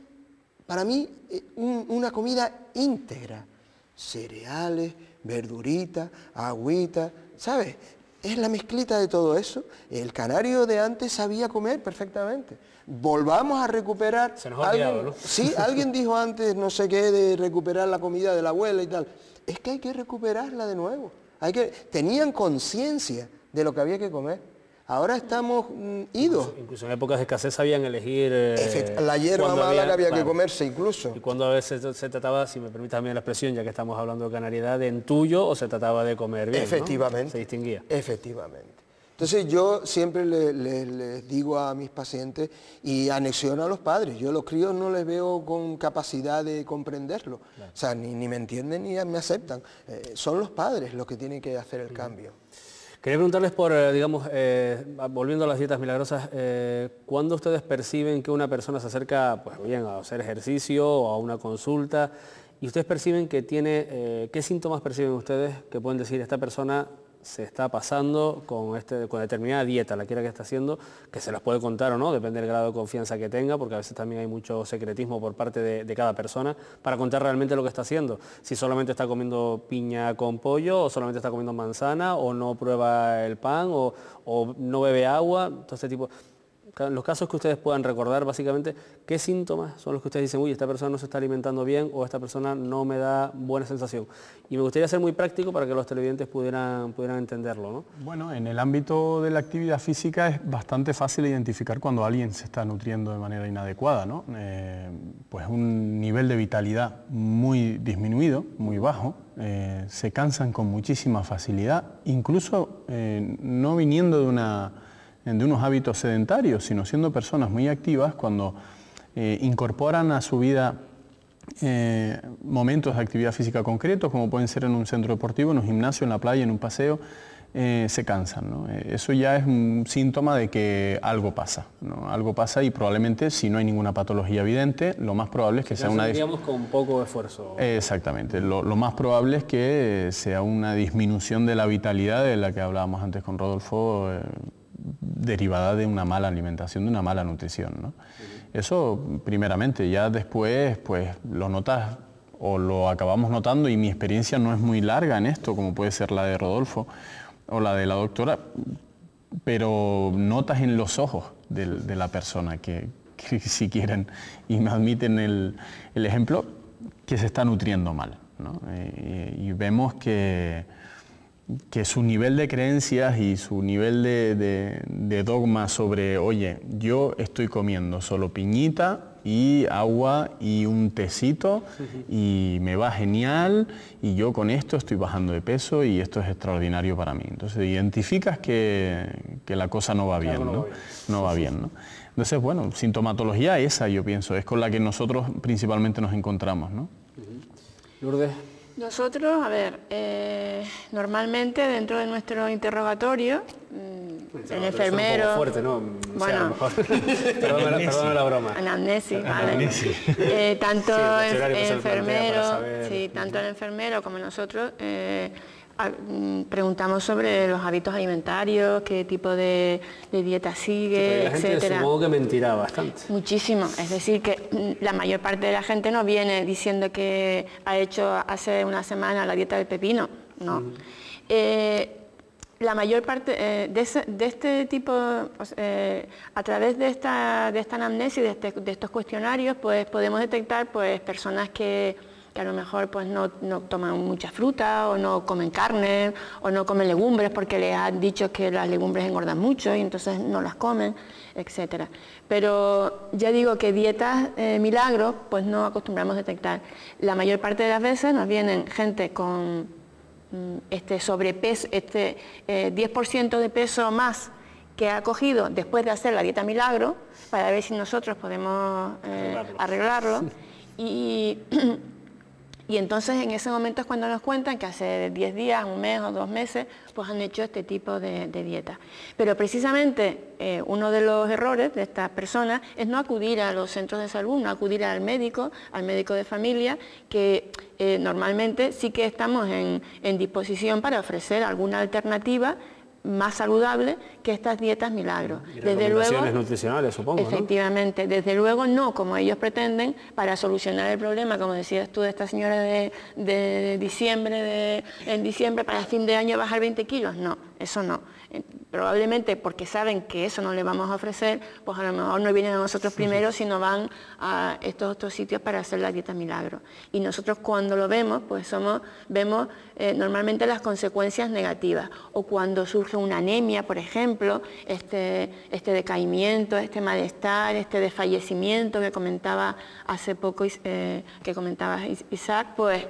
S4: para mí, eh, una comida íntegra. Cereales, verdurita, agüita, ¿sabes? Es la mezclita de todo eso. El canario de antes sabía comer perfectamente. Volvamos a recuperar...
S1: Se nos ha olvidado, ¿no?
S4: Sí, alguien dijo antes, no sé qué, de recuperar la comida de la abuela y tal. Es que hay que recuperarla de nuevo. Hay que... Tenían conciencia de lo que había que comer. Ahora estamos mm, idos.
S1: Incluso, en épocas de escasez sabían elegir...
S4: Eh, la hierba mala que había que comerse incluso.
S1: Y cuando a veces se, trataba, si me permite también la expresión, ya que estamos hablando de canariedad, de en tuyo o se trataba de comer bien,
S4: Efectivamente.
S1: Se distinguía.
S4: Efectivamente. Entonces yo siempre les digo a mis pacientes y anexiono a los padres, yo los críos no les veo con capacidad de comprenderlo, o sea, ni, me entienden ni me aceptan, eh, son los padres los que tienen que hacer el cambio.
S1: Quería preguntarles por, eh, digamos, eh, volviendo a las dietas milagrosas, eh, ¿cuándo ustedes perciben que una persona se acerca, pues bien, a hacer ejercicio o a una consulta y ustedes perciben que tiene, qué síntomas perciben ustedes que pueden decir esta persona se está pasando con, este, con determinada dieta, la quiera que está haciendo, que se las puede contar o no, depende del grado de confianza que tenga, porque a veces también hay mucho secretismo por parte de, cada persona para contar realmente lo que está haciendo. Si solamente está comiendo piña con pollo, o solamente está comiendo manzana, o no prueba el pan, o, o no bebe agua, todo este tipo los casos que ustedes puedan recordar, básicamente, ¿qué síntomas son los que ustedes dicen, uy, esta persona no se está alimentando bien o esta persona no me da buena sensación? Y me gustaría ser muy práctico para que los televidentes pudieran, pudieran entenderlo. ¿no?
S2: Bueno, en el ámbito de la actividad física es bastante fácil identificar cuando alguien se está nutriendo de manera inadecuada. ¿no? Eh, pues un nivel de vitalidad muy disminuido, muy bajo, eh, se cansan con muchísima facilidad, incluso eh, no viniendo de una de unos hábitos sedentarios, sino siendo personas muy activas cuando eh, incorporan a su vida eh, momentos de actividad física concretos, como pueden ser en un centro deportivo, en un gimnasio, en la playa, en un paseo, eh, se cansan. ¿no? Eso ya es un síntoma de que algo pasa. ¿no? Algo pasa y probablemente si no hay ninguna patología evidente, lo más probable es que sea una...
S1: Digamos con poco esfuerzo.
S2: Exactamente. Lo, más probable es que sea una disminución de la vitalidad de la que hablábamos antes con Rodolfo, derivada de una mala alimentación, de una mala nutrición. ¿no? Eso primeramente, ya después pues lo notas o lo acabamos notando y mi experiencia no es muy larga en esto, como puede ser la de Rodolfo o la de la doctora, pero notas en los ojos de, la persona que, [laughs] si quieren y me admiten el, ejemplo, que se está nutriendo mal. Eh, y vemos que, que su nivel de creencias y su nivel de, de dogma sobre, oye, yo estoy comiendo solo piñita y agua y un tecito y me va genial y yo con esto estoy bajando de peso y esto es extraordinario para mí. Entonces identificas que, la cosa no va bien, ¿no? No va bien, ¿no? Entonces, bueno, sintomatología esa yo pienso, es con la que nosotros principalmente nos encontramos, ¿no?
S1: Lourdes.
S3: Nosotros, a ver, eh, normalmente dentro de nuestro interrogatorio, mm, el enfermero...
S1: fuerte, ¿no?
S3: Bueno, [laughs]
S1: perdóname, la, broma.
S3: Anamnesis, vale. Eh, tanto el enfermero, sí, tanto el enfermero como nosotros eh, preguntamos sobre los hábitos alimentarios, qué tipo de, dieta sigue,
S1: la gente
S3: etcétera.
S1: Supongo que mentirá bastante.
S3: Muchísimo, es decir, que mm, la mayor parte de la gente no viene diciendo que ha hecho hace una semana la dieta del pepino, no. Eh, la mayor parte eh, de, este tipo, eh, a través de esta, de esta anamnesis, de, este, de estos cuestionarios, pues podemos detectar pues, personas que que a lo mejor pues no, toman mucha fruta o no comen carne o no comen legumbres porque les han dicho que las legumbres engordan mucho y entonces no las comen, etc. Pero ya digo que dietas eh, milagros pues no acostumbramos a detectar. La mayor parte de las veces nos vienen gente con mm, este sobrepeso, este 10% eh, de peso más que ha cogido después de hacer la dieta milagro para ver si nosotros podemos eh, arreglarlo. Y [clears throat] Y entonces en ese momento es cuando nos cuentan que hace 10 días, un mes o dos meses, pues han hecho este tipo de, dieta. Pero precisamente eh, uno de los errores de estas personas es no acudir a los centros de salud, no acudir al médico, al médico de familia, que eh, normalmente sí que estamos en disposición para ofrecer alguna alternativa más saludable que estas dietas milagros.
S1: desde luego, nutricionales, supongo.
S3: Efectivamente, desde luego no como ellos pretenden para solucionar el problema, como decías tú de esta señora de, diciembre, de, en diciembre para fin de año bajar 20 kilos, no, eso no probablemente porque saben que eso no le vamos a ofrecer, pues a lo mejor no vienen a nosotros primero, sino van a estos otros sitios para hacer la dieta milagro. Y nosotros cuando lo vemos, pues somos, vemos eh, normalmente las consecuencias negativas. O cuando surge una anemia, por ejemplo, este, este decaimiento, este malestar, este desfallecimiento que comentaba hace poco, eh, que comentaba Isaac, pues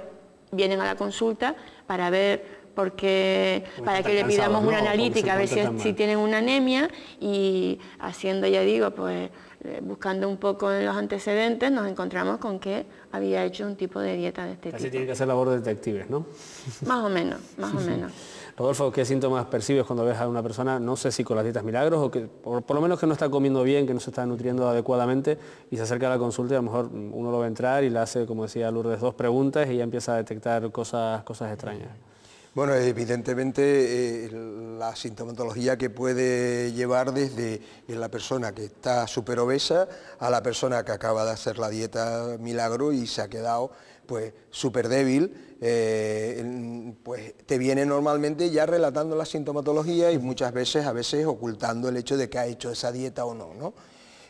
S3: vienen a la consulta para ver porque para que le pidamos una analítica a ver si, tienen una anemia y haciendo, ya digo, pues eh, buscando un poco en los antecedentes nos encontramos con que había hecho un tipo de dieta de este tipo.
S1: Así tiene que hacer labor de detectives, ¿no?
S3: Más o menos, más o [laughs] menos.
S1: Rodolfo, ¿qué síntomas percibes cuando ves a una persona, no sé si con las dietas milagros o que por, lo menos que no está comiendo bien, que no se está nutriendo adecuadamente y se acerca a la consulta y a lo mejor uno lo va a entrar y le hace, como decía Lourdes, dos preguntas y ya empieza a detectar cosas, cosas extrañas?
S4: Bueno, evidentemente eh, la sintomatología que puede llevar desde la persona que está súper obesa a la persona que acaba de hacer la dieta milagro y se ha quedado pues súper débil, eh, pues te viene normalmente ya relatando la sintomatología y muchas veces, a veces ocultando el hecho de que ha hecho esa dieta o no. ¿no?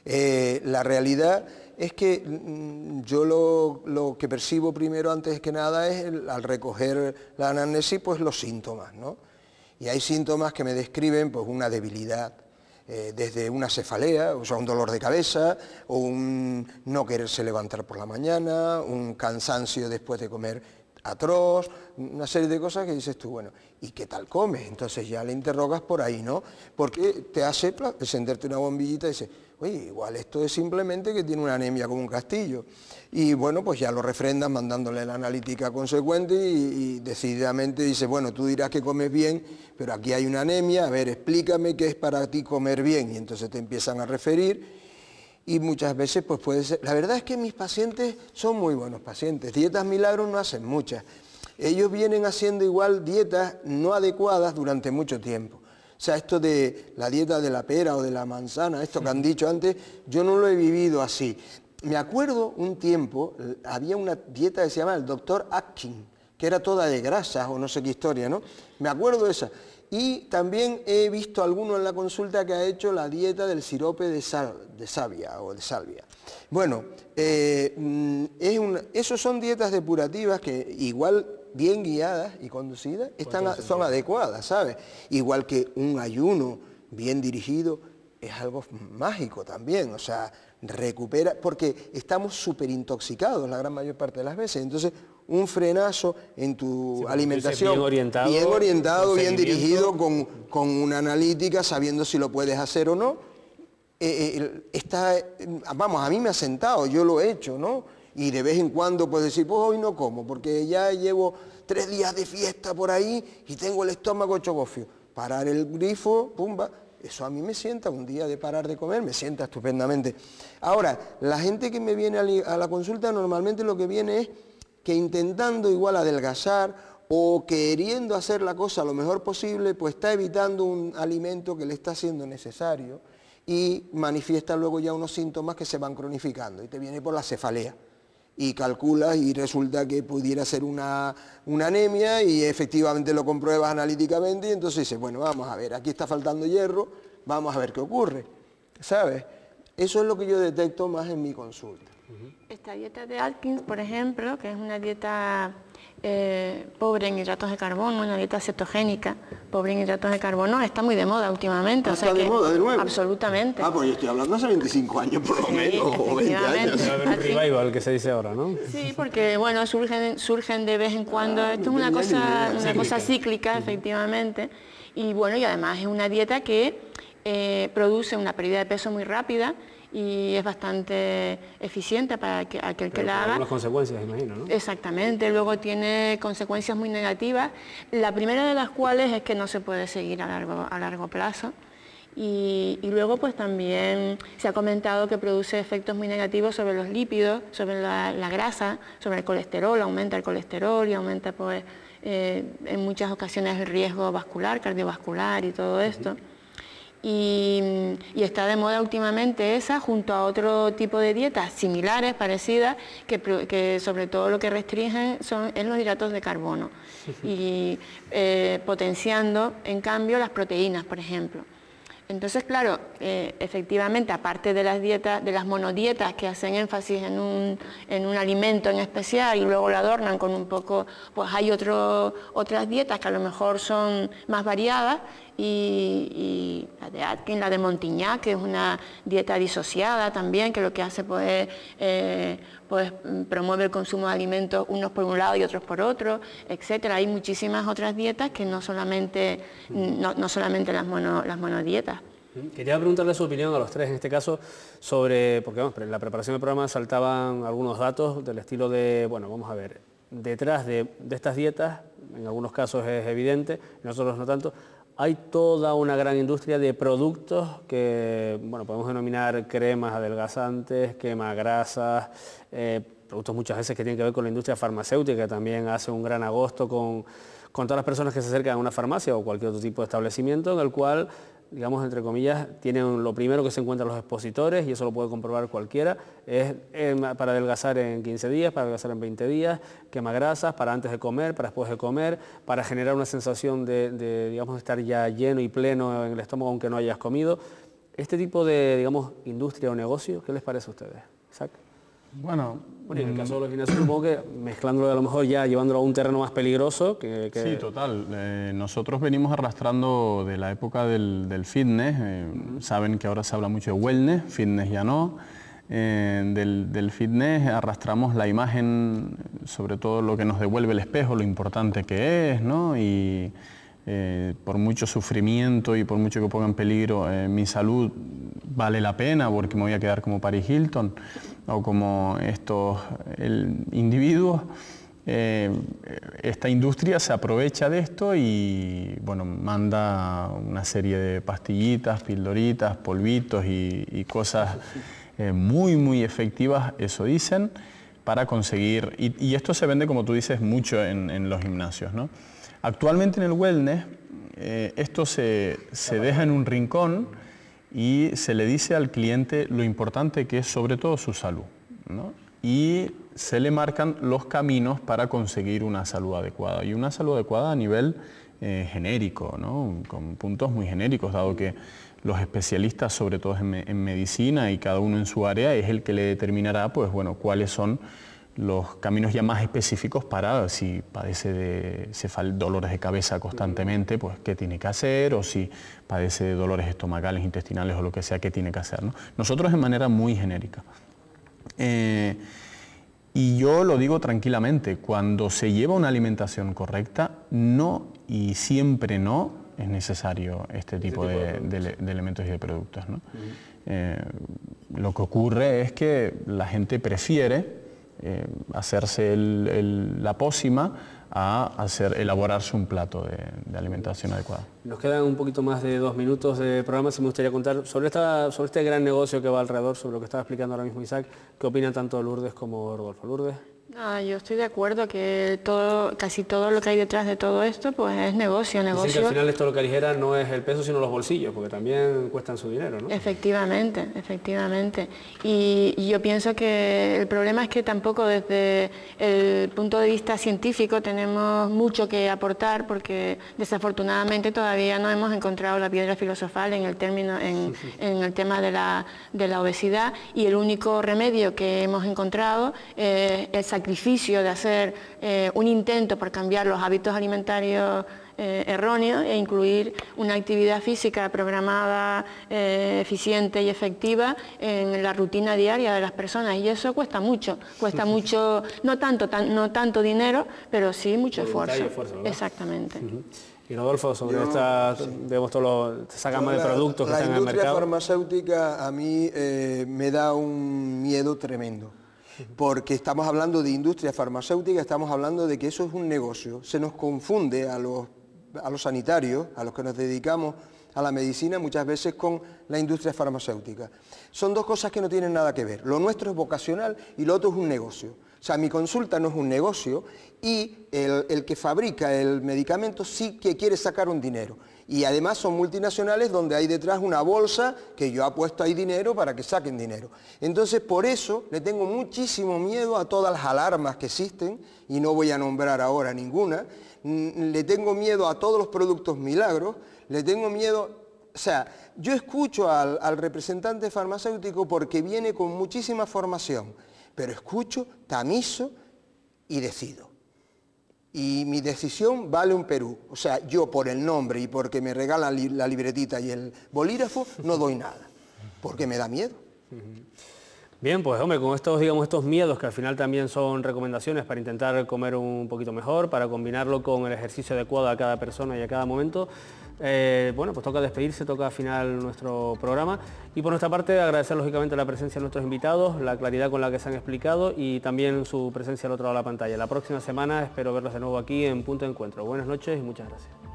S4: Eh, la realidad es que mm, yo lo, que percibo primero antes que nada es al recoger la anamnesis pues los síntomas, ¿no? Y hay síntomas que me describen pues una debilidad, eh, desde una cefalea, o sea, un dolor de cabeza, o un no quererse levantar por la mañana, un cansancio después de comer atroz, una serie de cosas que dices tú, bueno, ¿y qué tal comes? Entonces ya le interrogas por ahí, ¿no? Porque te hace encenderte una bombillita y dices, oye, igual esto es simplemente que tiene una anemia como un castillo. Y bueno, pues ya lo refrendan mandándole la analítica consecuente y, decididamente dice, bueno, tú dirás que comes bien, pero aquí hay una anemia, a ver, explícame qué es para ti comer bien. Y entonces te empiezan a referir y muchas veces pues puede ser... La verdad es que mis pacientes son muy buenos pacientes, dietas milagros no hacen muchas. Ellos vienen haciendo igual dietas no adecuadas durante mucho tiempo. O sea, esto de la dieta de la pera o de la manzana, esto que han dicho antes, yo no lo he vivido así. Me acuerdo un tiempo, había una dieta que se llama el doctor Atkin, que era toda de grasas o no sé qué historia, ¿no? Me acuerdo esa. Y también he visto alguno en la consulta que ha hecho la dieta del sirope de, sal, de savia o de salvia. Bueno, eh, mm, es esos son dietas depurativas que igual bien guiadas y conducidas, están, son adecuadas, ¿sabes? Igual que un ayuno bien dirigido es algo mágico también, o sea, recupera, porque estamos súper intoxicados la gran mayor parte de las veces, entonces un frenazo en tu alimentación
S1: bien orientado,
S4: bien, orientado, bien dirigido, con, con, una analítica, sabiendo si lo puedes hacer o no, eh, eh, está, vamos, a mí me ha sentado, yo lo he hecho, ¿no? Y de vez en cuando puedes decir, pues hoy no como, porque ya llevo tres días de fiesta por ahí y tengo el estómago chogofio. Parar el grifo, pumba, eso a mí me sienta, un día de parar de comer, me sienta estupendamente. Ahora, la gente que me viene a la consulta normalmente lo que viene es que intentando igual adelgazar o queriendo hacer la cosa lo mejor posible, pues está evitando un alimento que le está siendo necesario y manifiesta luego ya unos síntomas que se van cronificando y te viene por la cefalea y calculas y resulta que pudiera ser una, anemia y efectivamente lo compruebas analíticamente y entonces dices, bueno, vamos a ver, aquí está faltando hierro, vamos a ver qué ocurre, ¿sabes? Eso es lo que yo detecto más en mi consulta.
S3: Esta dieta de Atkins, por ejemplo, que es una dieta eh, pobre en hidratos de carbono, una dieta cetogénica, pobre en hidratos de carbono, está muy de moda últimamente.
S4: Ah, ¿Está de moda de nuevo?
S3: Absolutamente.
S4: Ah, pues yo estoy hablando hace 25 años por lo menos, o 20 años.
S1: revival que se dice ahora, ¿no?
S3: Sí, porque bueno, surgen, surgen de vez en cuando, ah, esto es una cosa, una cosa cíclica, efectivamente, y bueno, y además es una dieta que eh, produce una pérdida de peso muy rápida, y es bastante eficiente para aquel que la haga.
S1: las consecuencias, imagino, ¿no?
S3: Exactamente, luego tiene consecuencias muy negativas, la primera de las cuales es que no se puede seguir a largo, a largo plazo. Y, luego pues también se ha comentado que produce efectos muy negativos sobre los lípidos, sobre la, grasa, sobre el colesterol, aumenta el colesterol y aumenta pues eh, en muchas ocasiones el riesgo vascular, cardiovascular y todo esto. Y, está de moda últimamente esa junto a otro tipo de dietas similares, parecidas, que, sobre todo lo que restringen son en los hidratos de carbono y eh, potenciando en cambio las proteínas, por ejemplo. Entonces, claro, eh, efectivamente, aparte de las dietas, de las monodietas que hacen énfasis en un, en un, alimento en especial y luego lo adornan con un poco, pues hay otras dietas que a lo mejor son más variadas y, la de Atkin, la de Montignac, que es una dieta disociada también, que lo que hace pues, eh, pues promueve el consumo de alimentos unos por un lado y otros por otro, etcétera. Hay muchísimas otras dietas que no solamente, no, solamente las, mono, las monodietas.
S1: Quería preguntarle su opinión a los tres en este caso sobre, porque vamos, en la preparación del programa saltaban algunos datos del estilo de, bueno, vamos a ver, detrás de, de estas dietas, en algunos casos es evidente, en otros no tanto, hay toda una gran industria de productos que bueno, podemos denominar cremas adelgazantes, quemagrasas, eh, productos muchas veces que tienen que ver con la industria farmacéutica, que también hace un gran agosto con, con todas las personas que se acercan a una farmacia o cualquier otro tipo de establecimiento en el cual digamos, entre comillas, tienen lo primero que se encuentran los expositores, y eso lo puede comprobar cualquiera, es para adelgazar en 15 días, para adelgazar en 20 días, quema grasas, para antes de comer, para después de comer, para generar una sensación de, digamos, estar ya lleno y pleno en el estómago aunque no hayas comido. Este tipo de, digamos, industria o negocio, ¿qué les parece a ustedes?
S2: Bueno,
S1: en el caso de los gimnasios supongo que mezclándolo a lo mejor ya llevándolo a un terreno más peligroso que...
S2: Sí, total. Eh, nosotros venimos arrastrando de la época del, fitness, eh, saben que ahora se habla mucho de wellness, fitness ya no. Eh, del, fitness arrastramos la imagen, sobre todo lo que nos devuelve el espejo, lo importante que es, ¿no? Y eh, por mucho sufrimiento y por mucho que ponga en peligro eh, mi salud, vale la pena porque me voy a quedar como Paris Hilton o como estos individuos. Eh, esta industria se aprovecha de esto y bueno, manda una serie de pastillitas, pildoritas, polvitos y, cosas muy, muy efectivas, eso dicen, para conseguir, y, esto se vende, como tú dices, mucho en, en los gimnasios. ¿no? Actualmente en el wellness eh, esto se, deja en un rincón y se le dice al cliente lo importante que es sobre todo su salud. Y se le marcan los caminos para conseguir una salud adecuada. Y una salud adecuada a nivel eh, genérico, con puntos muy genéricos, dado que los especialistas, sobre todo en, en, medicina y cada uno en su área, es el que le determinará pues, bueno, cuáles son los caminos ya más específicos para si padece de dolores de cabeza constantemente, pues qué tiene que hacer, o si padece de dolores estomacales, intestinales o lo que sea, qué tiene que hacer. Nosotros de manera muy genérica. Eh, y yo lo digo tranquilamente, cuando se lleva una alimentación correcta, no y siempre no es necesario este tipo, de, elementos y de productos. Eh, lo que ocurre es que la gente prefiere eh, hacerse la pócima a hacer, elaborarse un plato de, alimentación adecuada.
S1: Nos quedan un poquito más de dos minutos de programa, si me gustaría contar sobre, esta, sobre este gran negocio que va alrededor, sobre lo que estaba explicando ahora mismo Isaac, ¿qué opinan tanto Lourdes como Rodolfo? Lourdes.
S3: Ah, yo estoy de acuerdo que todo, casi todo lo que hay detrás de todo esto pues es negocio, negocio.
S1: que al final esto lo que aligera no es el peso sino los bolsillos, porque también cuestan su dinero, ¿no?
S3: Efectivamente, efectivamente. Y, yo pienso que el problema es que tampoco desde el punto de vista científico tenemos mucho que aportar porque desafortunadamente todavía no hemos encontrado la piedra filosofal en el término, en, el tema de la, de la, obesidad y el único remedio que hemos encontrado es el sacrificio de hacer eh, un intento por cambiar los hábitos alimentarios eh, erróneos e incluir una actividad física programada, eh, eficiente y efectiva en la rutina diaria de las personas. Y eso cuesta mucho, cuesta mucho, no tanto, no tanto dinero, pero sí mucho esfuerzo. Exactamente.
S1: Y Rodolfo, sobre esta, vemos todo esa gama de productos que están en el mercado.
S4: La industria farmacéutica a mí me da un miedo tremendo porque estamos hablando de industria farmacéutica, estamos hablando de que eso es un negocio. Se nos confunde a los, sanitarios, a los que nos dedicamos a la medicina, muchas veces con la industria farmacéutica. Son dos cosas que no tienen nada que ver. Lo nuestro es vocacional y lo otro es un negocio. O sea, mi consulta no es un negocio y el, el que fabrica el medicamento sí que quiere sacar un dinero y además son multinacionales donde hay detrás una bolsa que yo apuesto ahí dinero para que saquen dinero. Entonces por eso le tengo muchísimo miedo a todas las alarmas que existen y no voy a nombrar ahora ninguna, le tengo miedo a todos los productos milagros, le tengo miedo, o sea, yo escucho al representante farmacéutico porque viene con muchísima formación, pero escucho, tamizo y decido y mi decisión vale un Perú. O sea, yo por el nombre y porque me regalan la libretita y el bolígrafo, no doy nada, porque me da miedo.
S1: Bien, pues hombre, con estos, digamos, estos miedos que al final también son recomendaciones para intentar comer un poquito mejor, para combinarlo con el ejercicio adecuado a cada persona y a cada momento, eh, bueno, pues toca despedirse, toca final nuestro programa y por nuestra parte agradecer lógicamente la presencia de nuestros invitados, la claridad con la que se han explicado y también su presencia al otro lado de la pantalla. La próxima semana espero verlos de nuevo aquí en Punto de Encuentro. Buenas noches y muchas gracias.